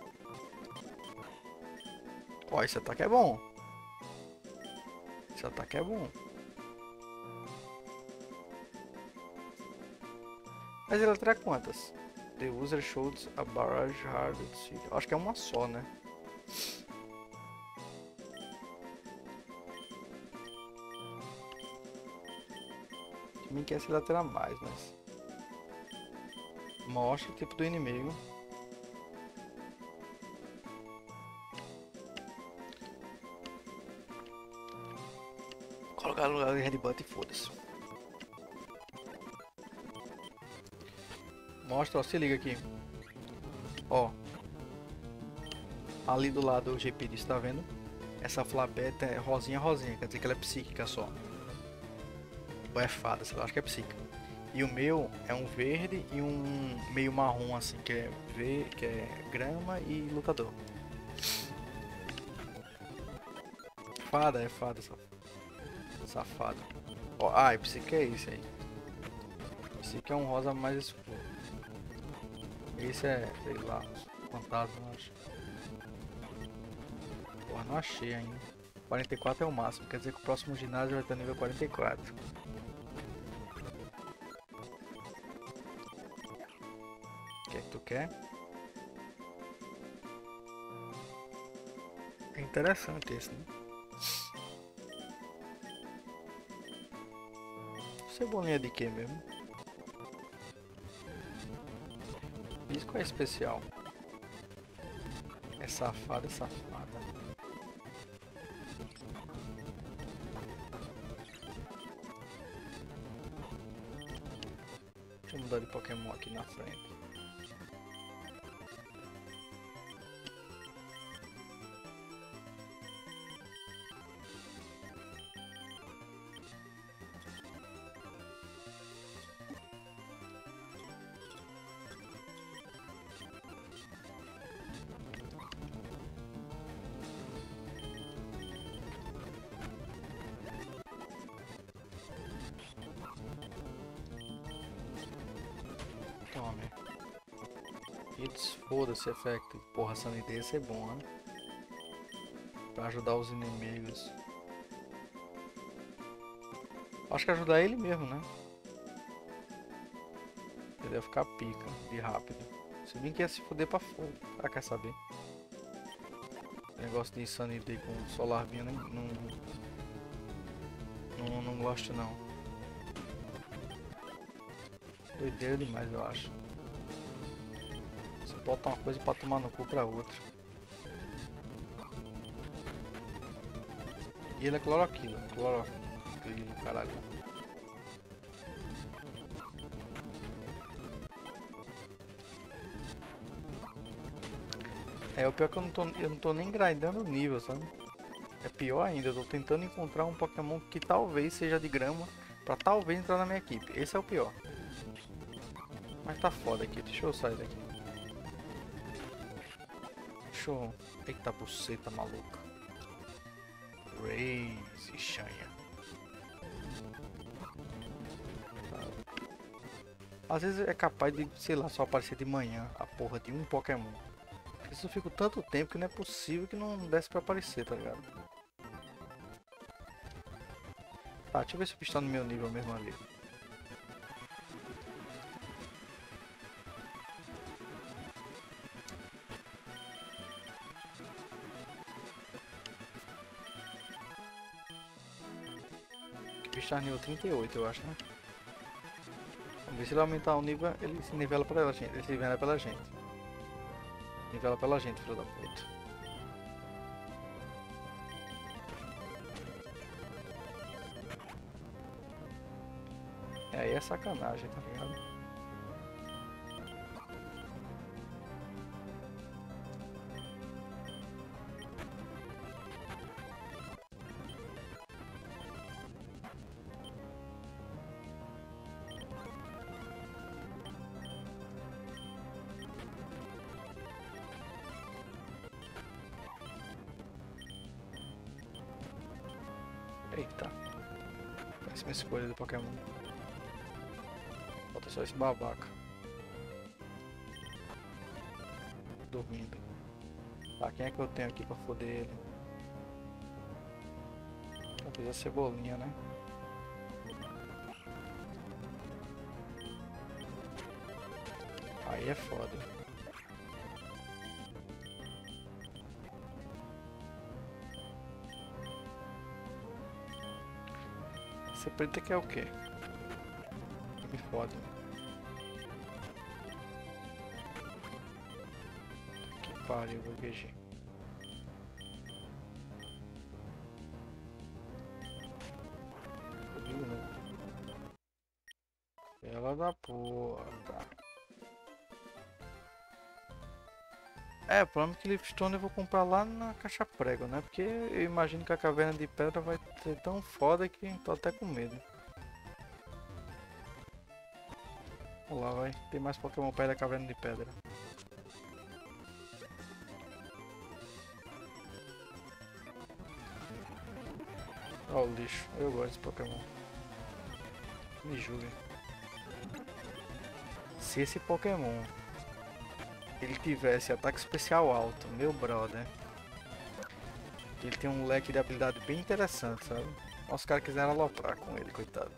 Ó, esse ataque é bom. Esse ataque é bom. Mas ele atrai quantas? The user showed a barrage hard Acho que é uma só, né? Também quer se laterar mais, mas... Mostra o tipo do inimigo. Colocar no headbutt e foda-se. Mostra, ó, se liga aqui. Ó. Ali do lado o GP disso, tá vendo? Essa flabeta é rosinha, rosinha, quer dizer que ela é psíquica só. Ou é fada, sei lá, acho que é psíquica. E o meu é um verde e um meio marrom assim, que é ver, que é grama e lutador. Fada, é fada, safado. Safado. Ó, ah, e psique é esse aí. Psique é um rosa mais escuro. Esse é, sei lá, fantasma, acho. Porra, não achei ainda. 44 é o máximo, quer dizer que o próximo ginásio vai ter nível 44. O que é que tu quer? É interessante esse, né? Cebolinha de que mesmo? Isso qual é especial? É safada, é safada. Deixa eu mudar de Pokémon aqui na frente. Foda-se, effect. Porra, sanidez é bom, né? Pra ajudar os inimigos. Acho que ajudar ele mesmo, né? Ele ia ficar pica de rápido. Se bem que ia se foder pra fogo. Ah, quer saber? Negócio de Sunny com Solar Beam não, não, não, não gosto não. Doideira demais eu acho. Bota uma coisa pra tomar no cu pra outra. E ele é cloroquina, cloroquina, caralho. É, o pior é que eu não tô, eu não tô nem grindando o nível, sabe? É pior ainda, eu tô tentando encontrar um Pokémon que talvez seja de grama pra talvez entrar na minha equipe. Esse é o pior. Mas tá foda aqui, deixa eu sair daqui. Eu... Eita buceta maluca. Raise, chanha. Às vezes é capaz de, sei lá, só aparecer de manhã a porra de um Pokémon. Isso eu fico tanto tempo que não é possível que não desse pra aparecer, tá ligado? Tá, deixa eu ver se o bicho tá no meu nível mesmo ali. bicho tá nível 38, eu acho, né? Vamos ver se ele aumentar o nível, ele se nivela pela gente. Ele se nivela pela gente. Nivela pela gente, filho da puta. É, aí é sacanagem, tá ligado? Pokémon. Falta só esse babaca. Dormindo. Tá, quem é que eu tenho aqui pra foder ele? Talvez a cebolinha, né? Aí é foda. Essa preta que é o quê? Me foda. Que pariu, gaguejei. É, o problema é que Lipstone eu vou comprar lá na caixa prego, né? Porque eu imagino que a caverna de pedra vai ser tão foda que tô até com medo. Vamos lá, vai. Tem mais Pokémon perto da caverna de pedra. Ó o lixo. Eu gosto desse Pokémon. Me julguem. Se esse Pokémon ele tivesse ataque especial alto, meu brother. Ele tem um leque de habilidade bem interessante, sabe? Os caras quiseram aloprar com ele, coitado.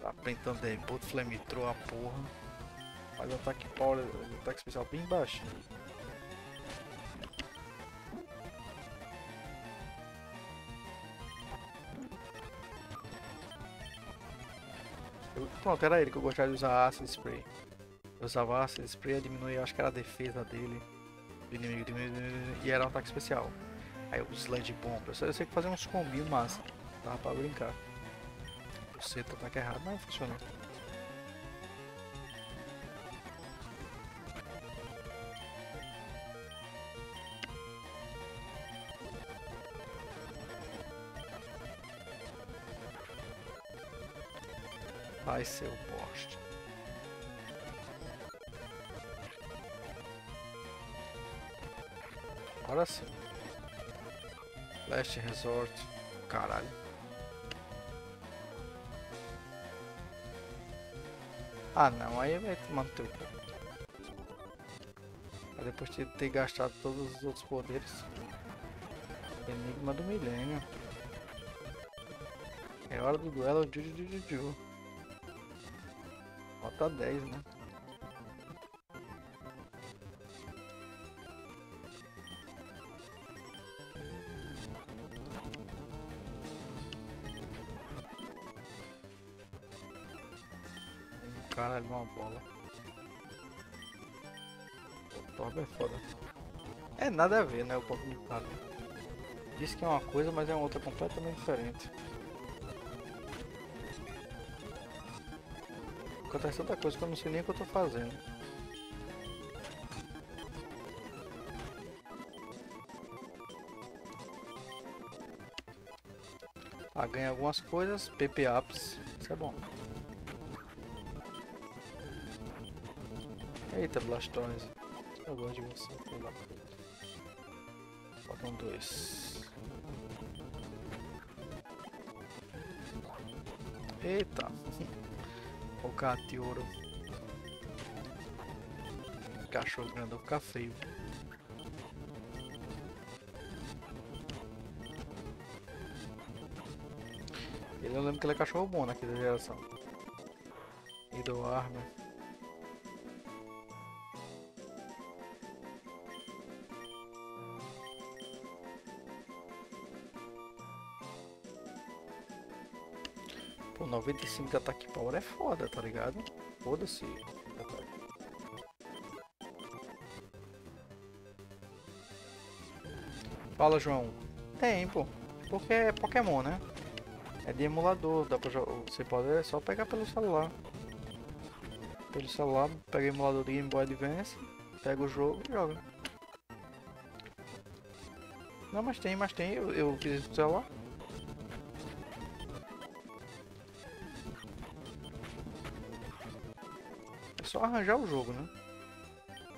Tá pentando aí, Bolt Flamethrower a porra. Mas o ataque power, ataque especial bem baixinho. Pronto, era ele que eu gostava de usar Acid Spray. Eu usava Acid Spray, diminuía, acho que era a defesa dele. Do inimigo, e era um ataque especial. Aí o Sludge Bomb, eu sei, eu sei que fazia uns combinhos massa. Dava pra brincar. Você tá ataque errado, mas funcionou. Vai ser o bosta. Agora sim. Last Resort. Caralho. Ah não, aí vai tomar no teu Depois de ter gastado todos os outros poderes. Enigma do milênio. É hora do duelo Juju Juju Juju. Nota 10, né? Bola. O é foda. É nada a ver, né? O Pokémon nada. Diz que é uma coisa, mas é outra completamente diferente. Acontece tanta coisa que eu não sei nem o que eu tô fazendo. Ah, ganha algumas coisas, PP Ups, isso é bom. Eita, Blastoise. Eu gosto de você, da puta. Faltam dois. Eita. O Catioro. Cachorro grandão fica feio. Ele eu lembro que ele é cachorro bom naquela geração. E do Arma. 95 de ataque power é foda, tá ligado? Foda-se. Fala, João. Tem, pô. Porque é Pokémon, né? É de emulador, dá pra. Você pode é só pegar pelo celular. Pelo celular, pega o emulador de Game Boy Advance, pega o jogo e joga. Não, mas tem, mas tem, eu, eu fiz isso no celular. Só arranjar o jogo, né?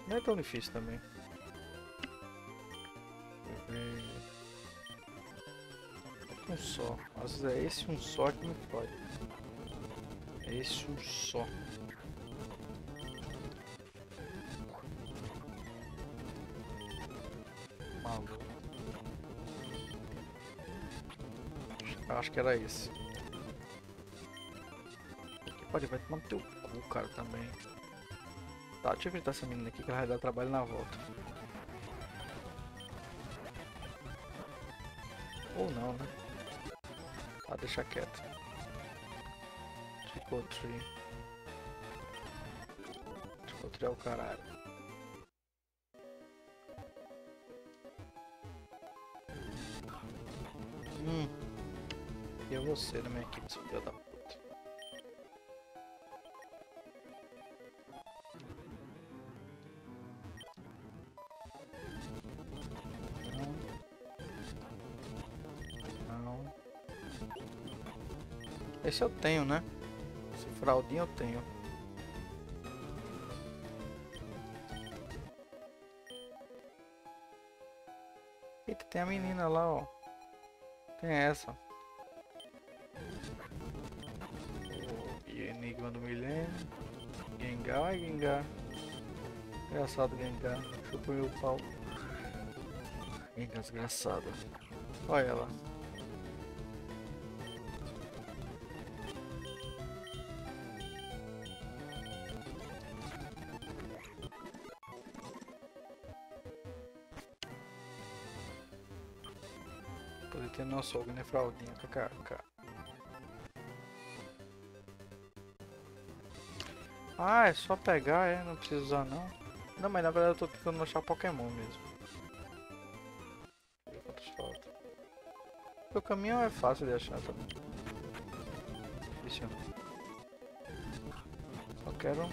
Não é tão difícil também. Um só. Às vezes é esse um só que me fode. É esse um só. Maluco. Acho que era esse. Pode vai tomar no teu cu, cara, também. Tá, deixa eu evitar essa menina aqui que ela vai dar trabalho na volta. Ou não, né? Ah, deixa quieto. Ficou tree. Tree é o caralho. Hum. E é você na minha equipe, seu filho da Esse eu tenho, né? Esse fraldinho eu tenho. Eita, tem a menina lá, ó. Tem essa. Enigma do Milênio. Gengar, ai Gengar. Engraçado Gengar. Chupa meu pau. Gengar desgraçada. Olha ela. Nosso sogro, né? Fraldinha, kkk. Ah, é só pegar, é? Não precisa usar não. Não, mas na verdade eu tô tentando achar Pokémon mesmo. Quantos. O caminho é fácil de achar também. Isso. Só quero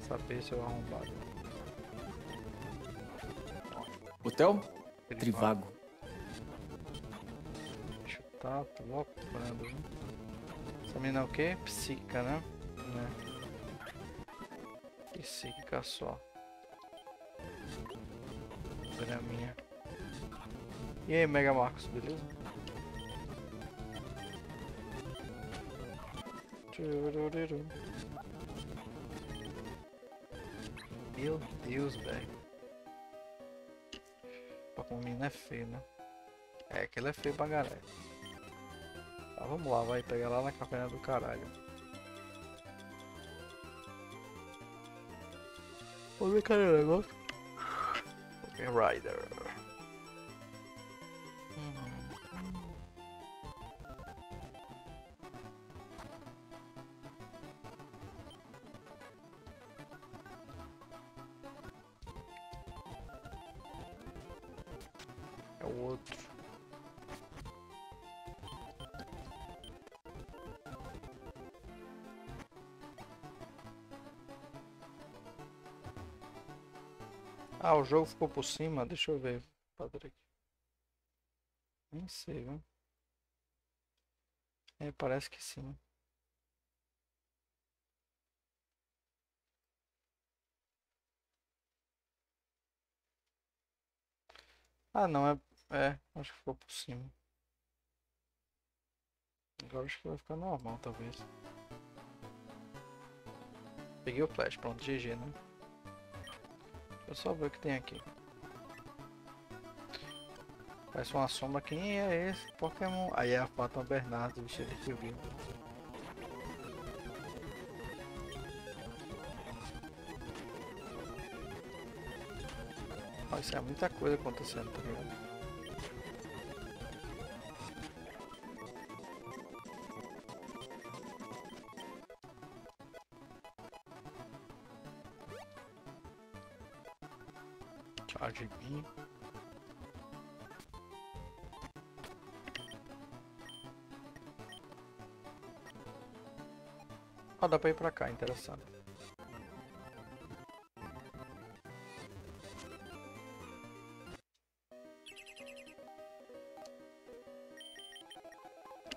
saber se eu arrombado. Hotel? Trivago. Deixa eu tá loucando, viu? Essa menina é o que? Psíquica, né? Né? Psíquica só. Graminha. E aí, Mega Marcos, beleza? Meu Deus, velho. Pokémon menino é feio, né? É, que ele é feio pra. Tá, vamos lá, vai pegar lá na caverna do caralho. Vamos ver cadê o negócio? Rider. O jogo ficou por cima. Deixa eu ver, Patrick. Nem sei, viu? É, parece que sim. Ah, não, é. É, acho que ficou por cima. Agora acho que vai ficar normal, talvez. Peguei o flash, pronto, GG, né? Eu só ver o que tem aqui. Parece uma sombra. Quem é esse Pokémon? Aí é a Fátima Bernardes, vestida de. Ó, Isso é muita coisa acontecendo, tá ligado? Ó, dá pra ir pra cá, interessante.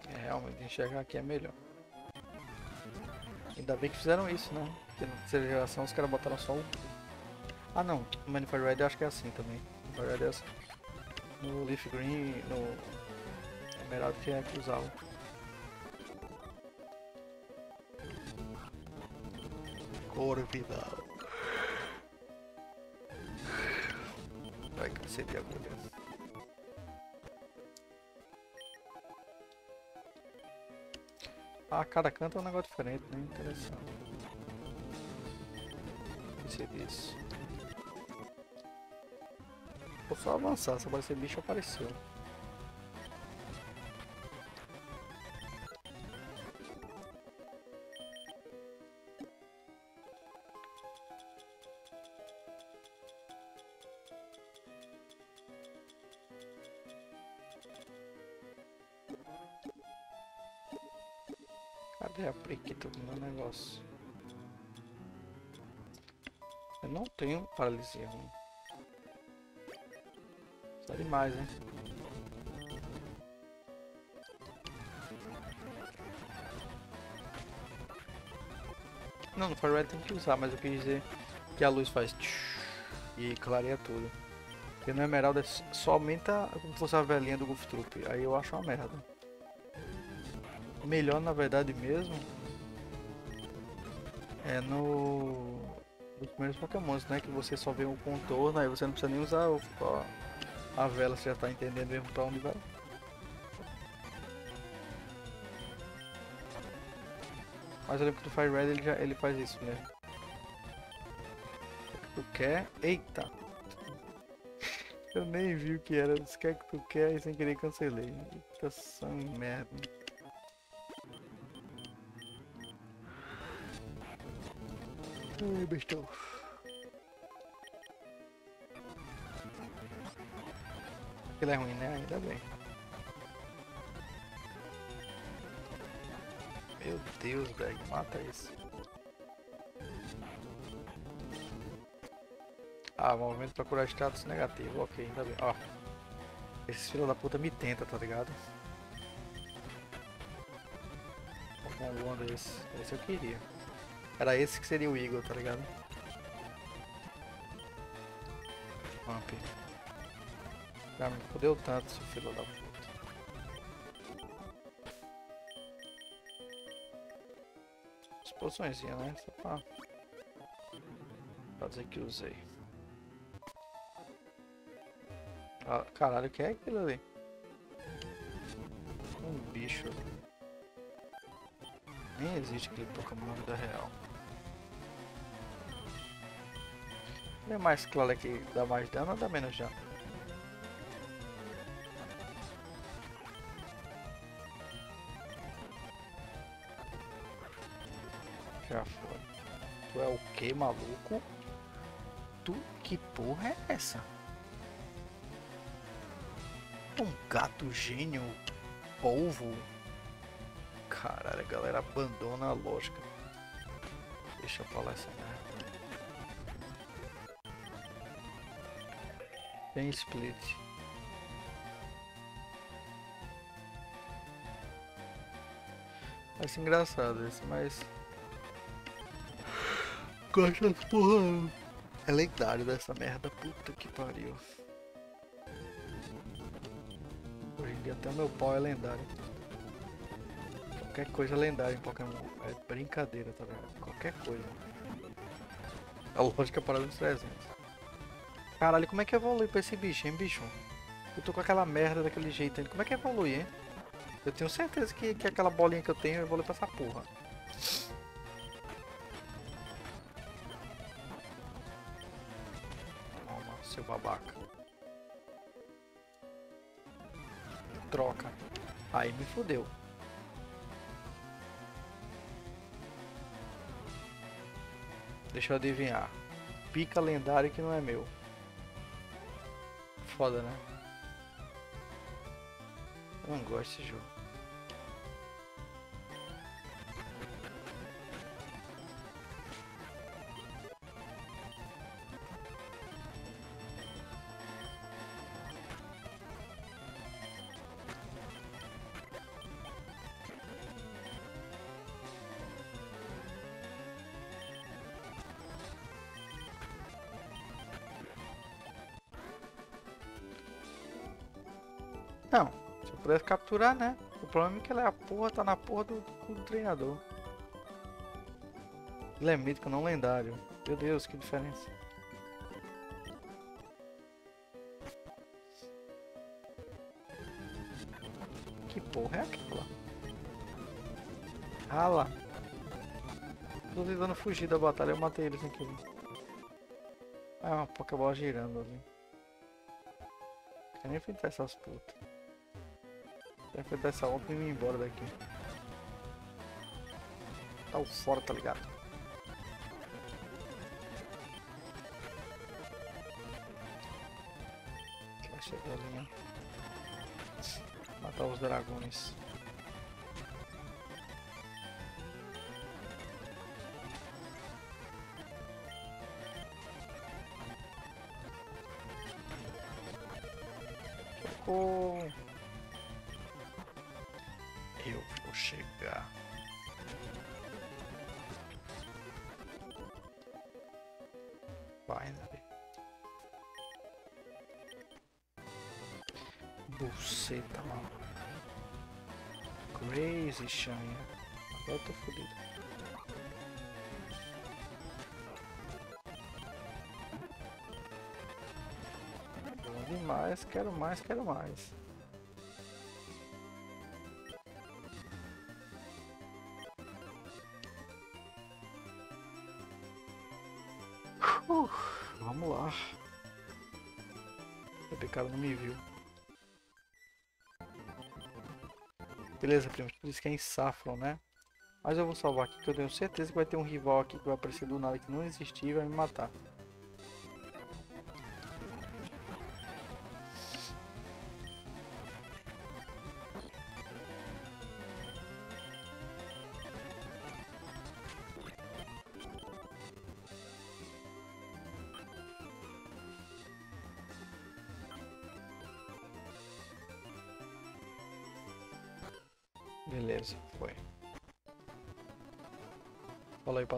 É, realmente enxergar aqui é melhor. Ainda bem que fizeram isso, né? Porque na terceira geração os caras botaram só o. Ah não, no Manifest Red eu acho que é assim também. Manifest Red é assim. No Leaf Green, no Emerald que é que Corvinal. Vai crescer de agulha. Ah, cada canto é um negócio diferente, né? Interessante. Percebi isso. Vou só avançar, vai ser bicho apareceu. Paralisia ruim. Só demais, hein? Não, no Fire Red tem que usar, mas eu quis dizer que a luz faz e clareia tudo. Porque no Emerald é só aumenta como se fosse a velhinha do Goof Troop. Aí eu acho uma merda. Melhor na verdade mesmo é no nos primeiros pokémons, né? Que você só vê o contorno, aí você não precisa nem usar o- a, a vela, você já tá entendendo mesmo pra onde vai. Mas eu lembro que no Fire Red ele, já, ele faz isso mesmo. O que tu quer? Eita! Eu nem vi o que era. Disse que é que tu quer e sem querer cancelei. Eita, são merda. Bestão. Ele é ruim, né? Ainda bem. Meu Deus, velho. Mata isso. Ah, movimento pra curar status negativo. Ok, ainda bem. Ó. Esses filhos da puta me tenta, tá ligado? Pokémon Wonder esse. Esse eu queria. Era esse que seria o Eagle, tá ligado? Vamp. Já me fodeu tanto, seu filho da puta. As poçõezinhas, né? Só pra... pra dizer que usei. Ah, caralho, o que é aquilo ali? Um bicho. Nem existe aquele Pokémon vida real. É mais claro que dá mais dano ou dá menos dano? Já foi. Tu é o que, maluco? Tu, que porra é essa? Um gato gênio polvo? Caralho, a galera abandona a lógica. Deixa pra lá essa merda. Tem split. Ser engraçado esse, mas. Gosto das porra. É lendário dessa merda, puta que pariu. Hoje em dia até o meu pau é lendário. Qualquer coisa é lendária em Pokémon. É brincadeira, tá vendo? Qualquer coisa. A lógica para os 300. Caralho, como é que evolui pra esse bicho, hein, bicho? Eu tô com aquela merda daquele jeito ainda. Como é que evolui, hein? Eu tenho certeza que, que aquela bolinha que eu tenho evolui pra essa porra. Toma, seu babaca. Troca. Aí me fudeu. Deixa eu adivinhar. Pica lendário que não é meu. Foda, né? Eu não gosto desse jogo. Pudesse capturar, né? O problema é que ela é a porra, tá na porra do, do treinador. Ele é mítico, não lendário. Meu Deus, que diferença. Que porra é aquela? Ah lá. Tô tentando fugir da batalha, eu matei eles aqui. Ah, é uma Pokébola girando ali. Quero enfrentar essas putas. Enfrentar essa outra e ir embora daqui. Tá o fora, tá ligado? Chegar ali, né? Matar os dragões. Shine. Agora eu tô fodido. Bom demais, quero mais, quero mais. Uh, vamos lá. O pecado não me viu. Beleza, primo. Tu disse que é em Saffron, né? Mas eu vou salvar aqui, que eu tenho certeza que vai ter um rival aqui que vai aparecer do nada que não existia e vai me matar.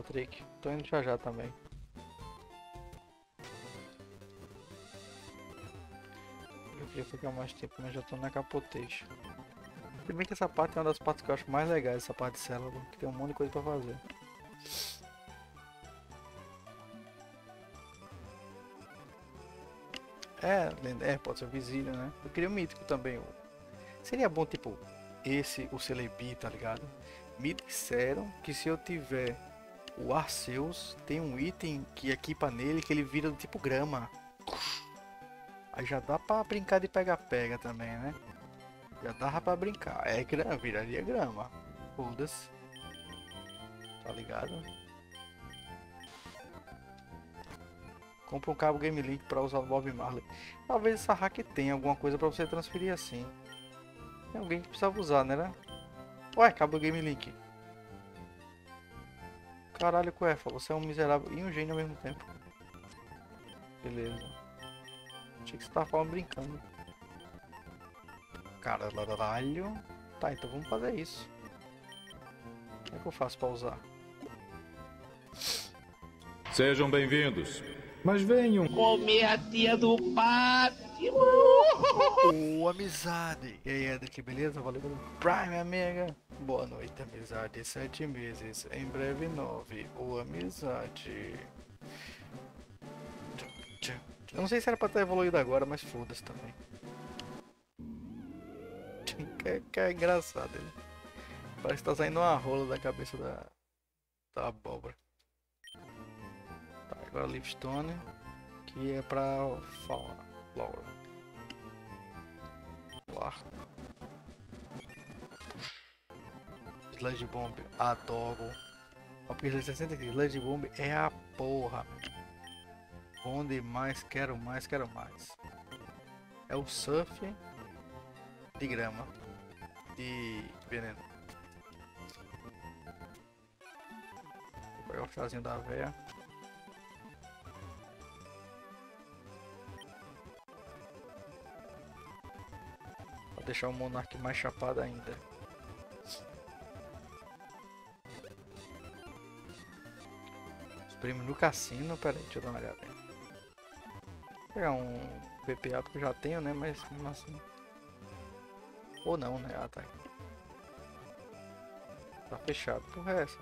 Patrick. Tô indo já já também. Eu queria ficar mais tempo, mas já tô na capotation. Se bem que essa parte é uma das partes que eu acho mais legais, essa parte de célula, que tem um monte de coisa pra fazer. É, é, pode ser o Visílio, né? Eu queria o mítico também. o- Seria bom, tipo, esse, o Celebi, tá ligado? Me disseram que se eu tiver o Arceus, tem um item que equipa nele que ele vira do tipo grama. Aí já dá pra brincar de pega-pega também, né? Já dava pra brincar. É grama, viraria grama. Foda-se. Tá ligado? Compra um cabo Game Link pra usar o Bob Marley. Talvez essa hack tenha alguma coisa pra você transferir assim. Tem alguém que precisava usar, né? né? Ué, cabo Game Link. Caralho, Cuefa, você é um miserável e um gênio ao mesmo tempo. Beleza. Achei que você tava falando brincando. Caralho. Tá, então vamos fazer isso. O que é que eu faço pra usar? Sejam bem-vindos. Mas venham. Comer a tia do pátio. Ô, amizade! E aí, Edric, beleza? Valeu pelo Prime, amiga! Boa noite, amizade. Sete meses, em breve nove. Ô, amizade. Eu não sei se era pra ter evoluído agora, mas foda-se também. Que, que é engraçado ele. Parece que tá saindo uma rola da cabeça da, da abóbora. Tá, agora Livestone, que é pra fauna. Laura. Lá. Sludge Bomb, adoro. A pista 60 aqui, Sludge Bomb é a porra. Bom demais, quero mais, quero mais. É o surf de grama. De veneno. Vou pegar o chazinho da véia. Pra deixar o Monark mais chapado ainda. Os prêmios no cassino, pera aí, deixa eu dar uma olhada. Vou pegar um PPA porque eu já tenho, né? Mas mesmo assim. Ou não, né? Ah, tá. Tá fechado. Porra é essa?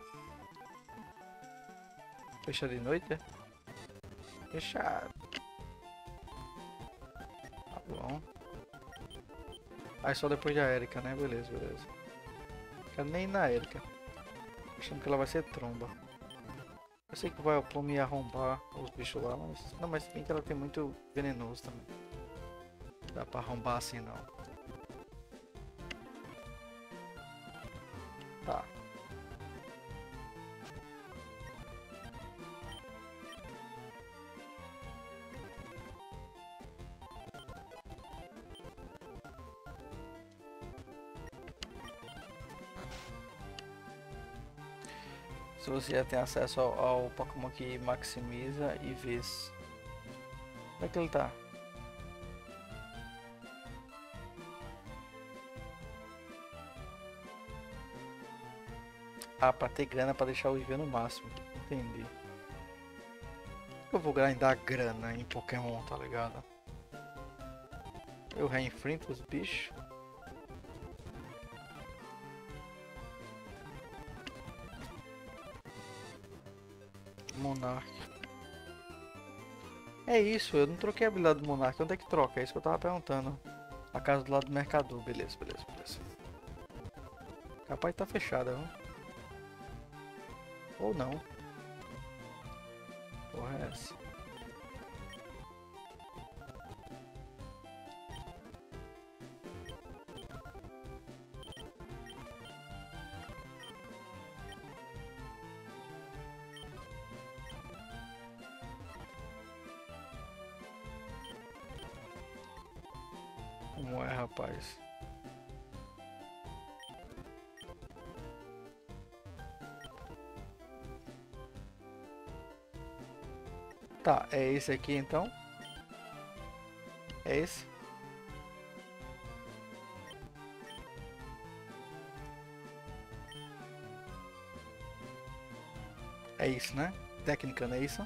Fecha de noite, é? Fechado. Tá bom. Aí só depois da Erika, né? Beleza, beleza. Quero nem na Erika. Achando que ela vai ser tromba. Eu sei que vai o Plume arrombar os bichos lá, mas... Não, mas bem que ela tem muito venenoso também. Dá pra arrombar assim não. Você já tem acesso ao, ao Pokémon que maximiza e vês. Onde é que ele tá? Ah, pra ter grana pra deixar o IV no máximo. Entendi. Eu vou grindar grana em Pokémon, tá ligado? Eu reenfrento os bichos. Monark. É isso, eu não troquei a habilidade do Monark. Onde é que troca? É isso que eu tava perguntando. A casa do lado do mercador. Beleza, beleza, beleza. Capaz tá fechada, viu? Ou não. Porra é essa? É esse aqui então? É esse? É isso, né? Técnica, não é isso?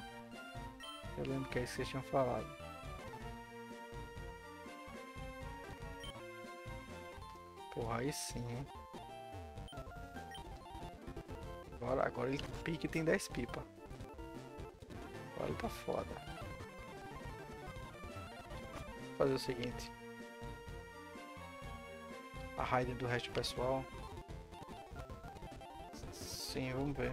Eu lembro que é isso que vocês tinham falado. Porra, aí sim, hein? Agora, agora ele pique tem 10 pipa. Agora tá foda. Vou fazer o seguinte. A raid do resto do pessoal. Sim, vamos ver.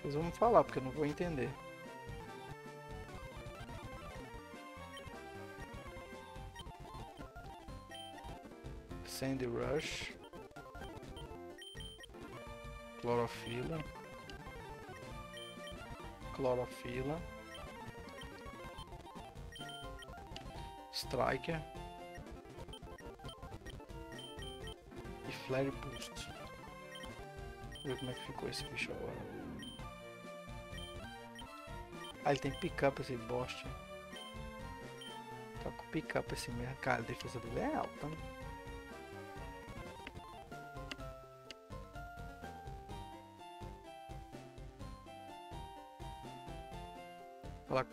Vocês vão falar, porque eu não vou entender. Sandy Rush. Clorofila. Clorofila. Striker. E Flare Boost. Ver como é que ficou esse bicho agora. Ah, ele tem pick-up esse bosta. Tá com pick-up esse merda. Cara, a defesa dele é alta, né?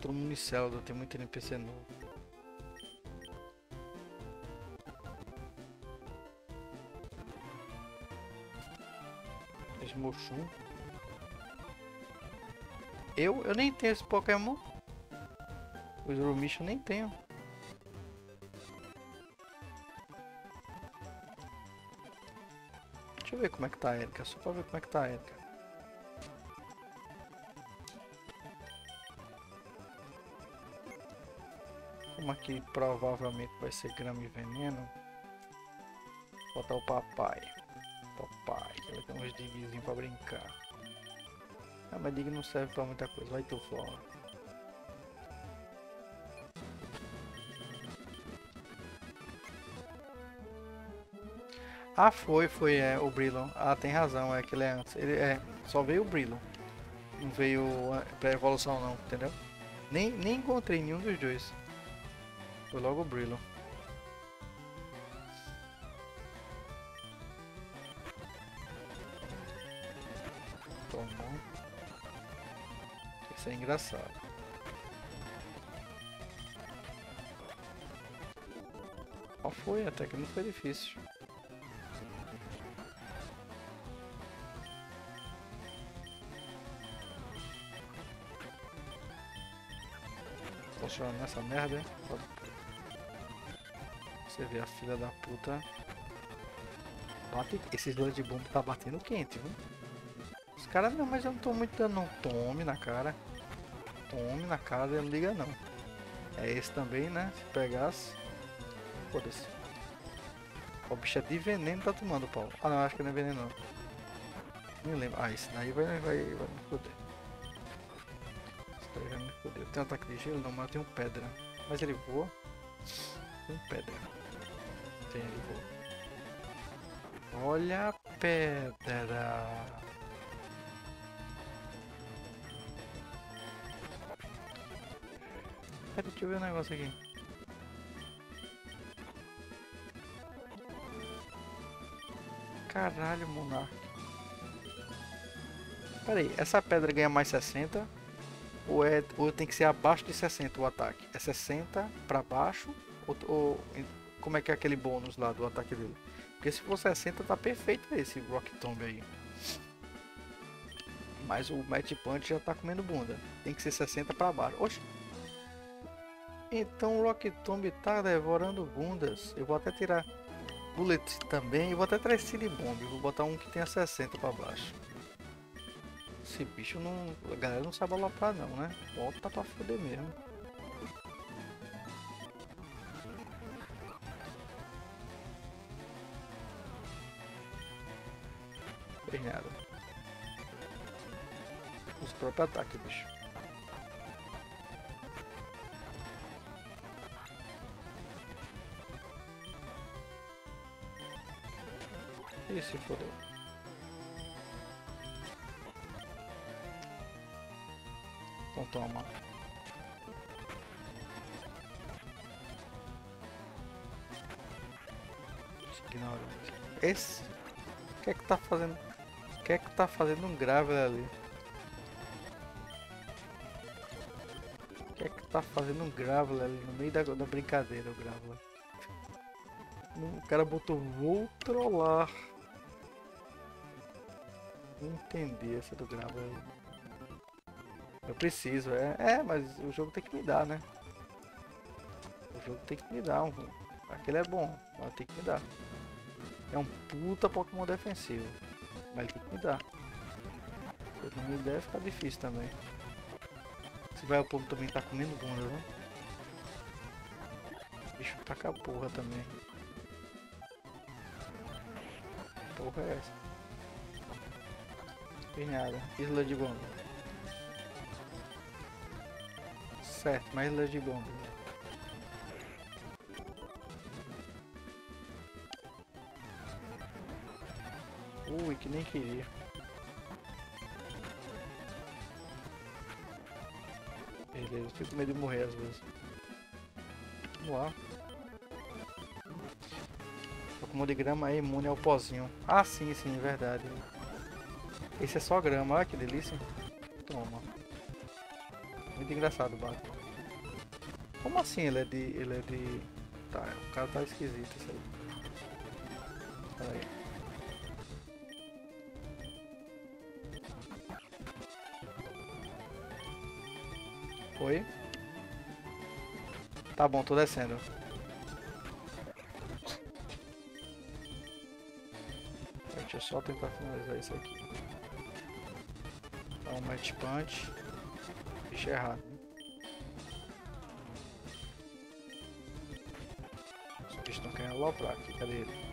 Todo mundo em Celador, tem muito NPC novo. Smoshun. Eu? Eu nem tenho esse Pokémon. O Srumish eu nem tenho. Deixa eu ver como é que tá a Erika, só pra ver como é que tá a Erika. Aqui provavelmente vai ser grama e veneno. Botar o papai. Papai, ele tem uns digzinhos pra brincar. Ah, mas dig não serve pra muita coisa. Vai tu fora. Ah, foi, foi, é, o Brilon. Ah, tem razão, é que ele é antes. Ele é, só veio o Brilon. Não veio pra evolução não, entendeu? Nem, nem encontrei nenhum dos dois. Foi logo o Brilon. Tomou. Isso é engraçado. Qual foi? Até que não foi difícil. Tô nessa merda, hein? Você vê a filha da puta. Bate. Esses dois de bomba tá batendo quente, viu? Os caras não, mas eu não tô muito dando não. Tome na cara. Tome na cara, ele não liga não. É esse também, né? Se pegasse. Foda-se. O bicho é de veneno tá tomando, Paulo. Ah não, acho que não é veneno não. Nem lembro. Ah, esse daí vai, vai, vai me foder. Esse daí vai me foder. Tem ataque de gelo? Não, mas eu tenho pedra. Mas ele voa? Tem pedra. Voa. Olha a pedra. Pera, deixa eu ver um negócio aqui. Caralho, Monark. Pera aí, essa pedra ganha mais 60? Ou, é, ou tem que ser abaixo de 60 o ataque? É 60 pra baixo? Ou, ou como é que é aquele bônus lá do ataque dele? Porque se for 60 tá perfeito esse Rock Tomb aí. Mas o Match Punch já tá comendo bunda. Tem que ser 60 pra baixo. Oxe. Então o Rock Tomb tá devorando bundas. Eu vou até tirar Bullet também. Eu vou até tirar Cine Bomb. Vou botar um que tenha 60 pra baixo. Esse bicho não. A galera não sabe aloprar não, né? Bota pra foder mesmo. Os próprios ataques, bicho. Ih, se fodeu. Então toma. Ignorante. Esse? O que é que tá fazendo? O que é que tá fazendo um grave ali? Tá fazendo um grave ali no meio da, da brincadeira, o grave? O cara botou vou trollar. Não entendi essa do grave ali. Eu preciso, é. É, mas o jogo tem que me dar, né? O jogo tem que me dar um. Aquele é bom, mas tem que me dar. É um puta Pokémon defensivo. Mas tem que me dar. Se não me der, fica difícil também. Se vai o povo também tá comendo bunda, né? Bicho tá com a porra também. Porra é essa? Tem nada. Isla de bomba. Certo, mas ilha de bomba. Ui, que nem queria. Fico com medo de morrer às vezes. Vamos lá. Pokémon de grama é imune ao pozinho. Ah, sim, sim, verdade. Esse é só grama, olha que delícia. Toma. Muito engraçado o Batman. Como assim ele é de. ele é de. Tá, o cara tá esquisito isso aí. Pera aí. Foi? Tá bom, tô descendo. Deixa eu só tentar finalizar isso aqui. Dá um match punch. Bicho errado. Os bichos estão querendo aloprar aqui, cadê ele?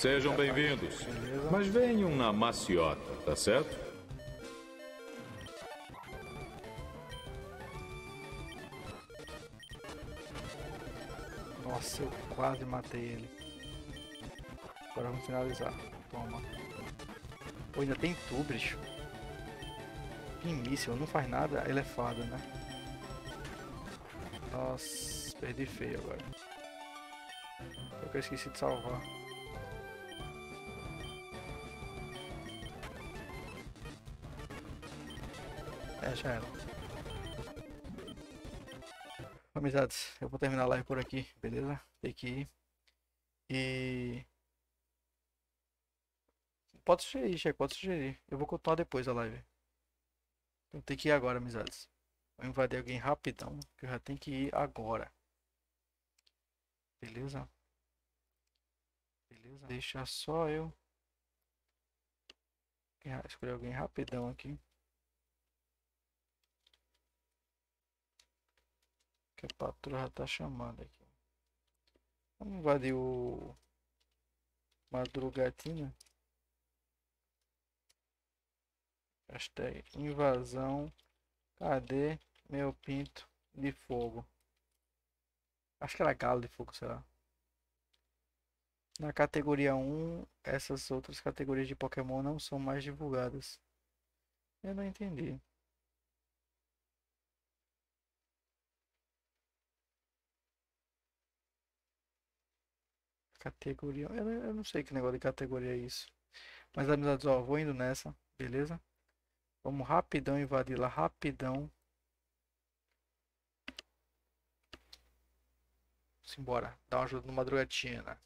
Sejam bem-vindos. Mas venham na maciota, tá certo? Nossa, eu quase matei ele. Agora vamos finalizar. Toma. Pô, ainda tem tu, bicho. Que míssil, não faz nada, ele é fada, né? Nossa, perdi feio agora. Só que eu esqueci de salvar. É, já. Amizades, eu vou terminar a live por aqui, beleza? Tem que ir. E. Pode sugerir, chefe, pode sugerir. Eu vou continuar depois a live. Eu tenho que ir agora, amizades. Vou invadir alguém rapidão, que eu já tenho que ir agora. Beleza? Beleza? Deixa só eu escolher alguém rapidão aqui. Que a patroa já tá chamando aqui. Vamos invadir o Madrugatina. Hashtag invasão. Cadê meu pinto de fogo? Acho que era galo de fogo, será? Na categoria 1, essas outras categorias de Pokémon não são mais divulgadas. Eu não entendi. Categoria. Eu eu não sei que negócio de categoria é isso. Mas amizades, ó, vou indo nessa, beleza? Vamos rapidão invadir lá, rapidão. Simbora, dá uma ajuda no Madrugatina.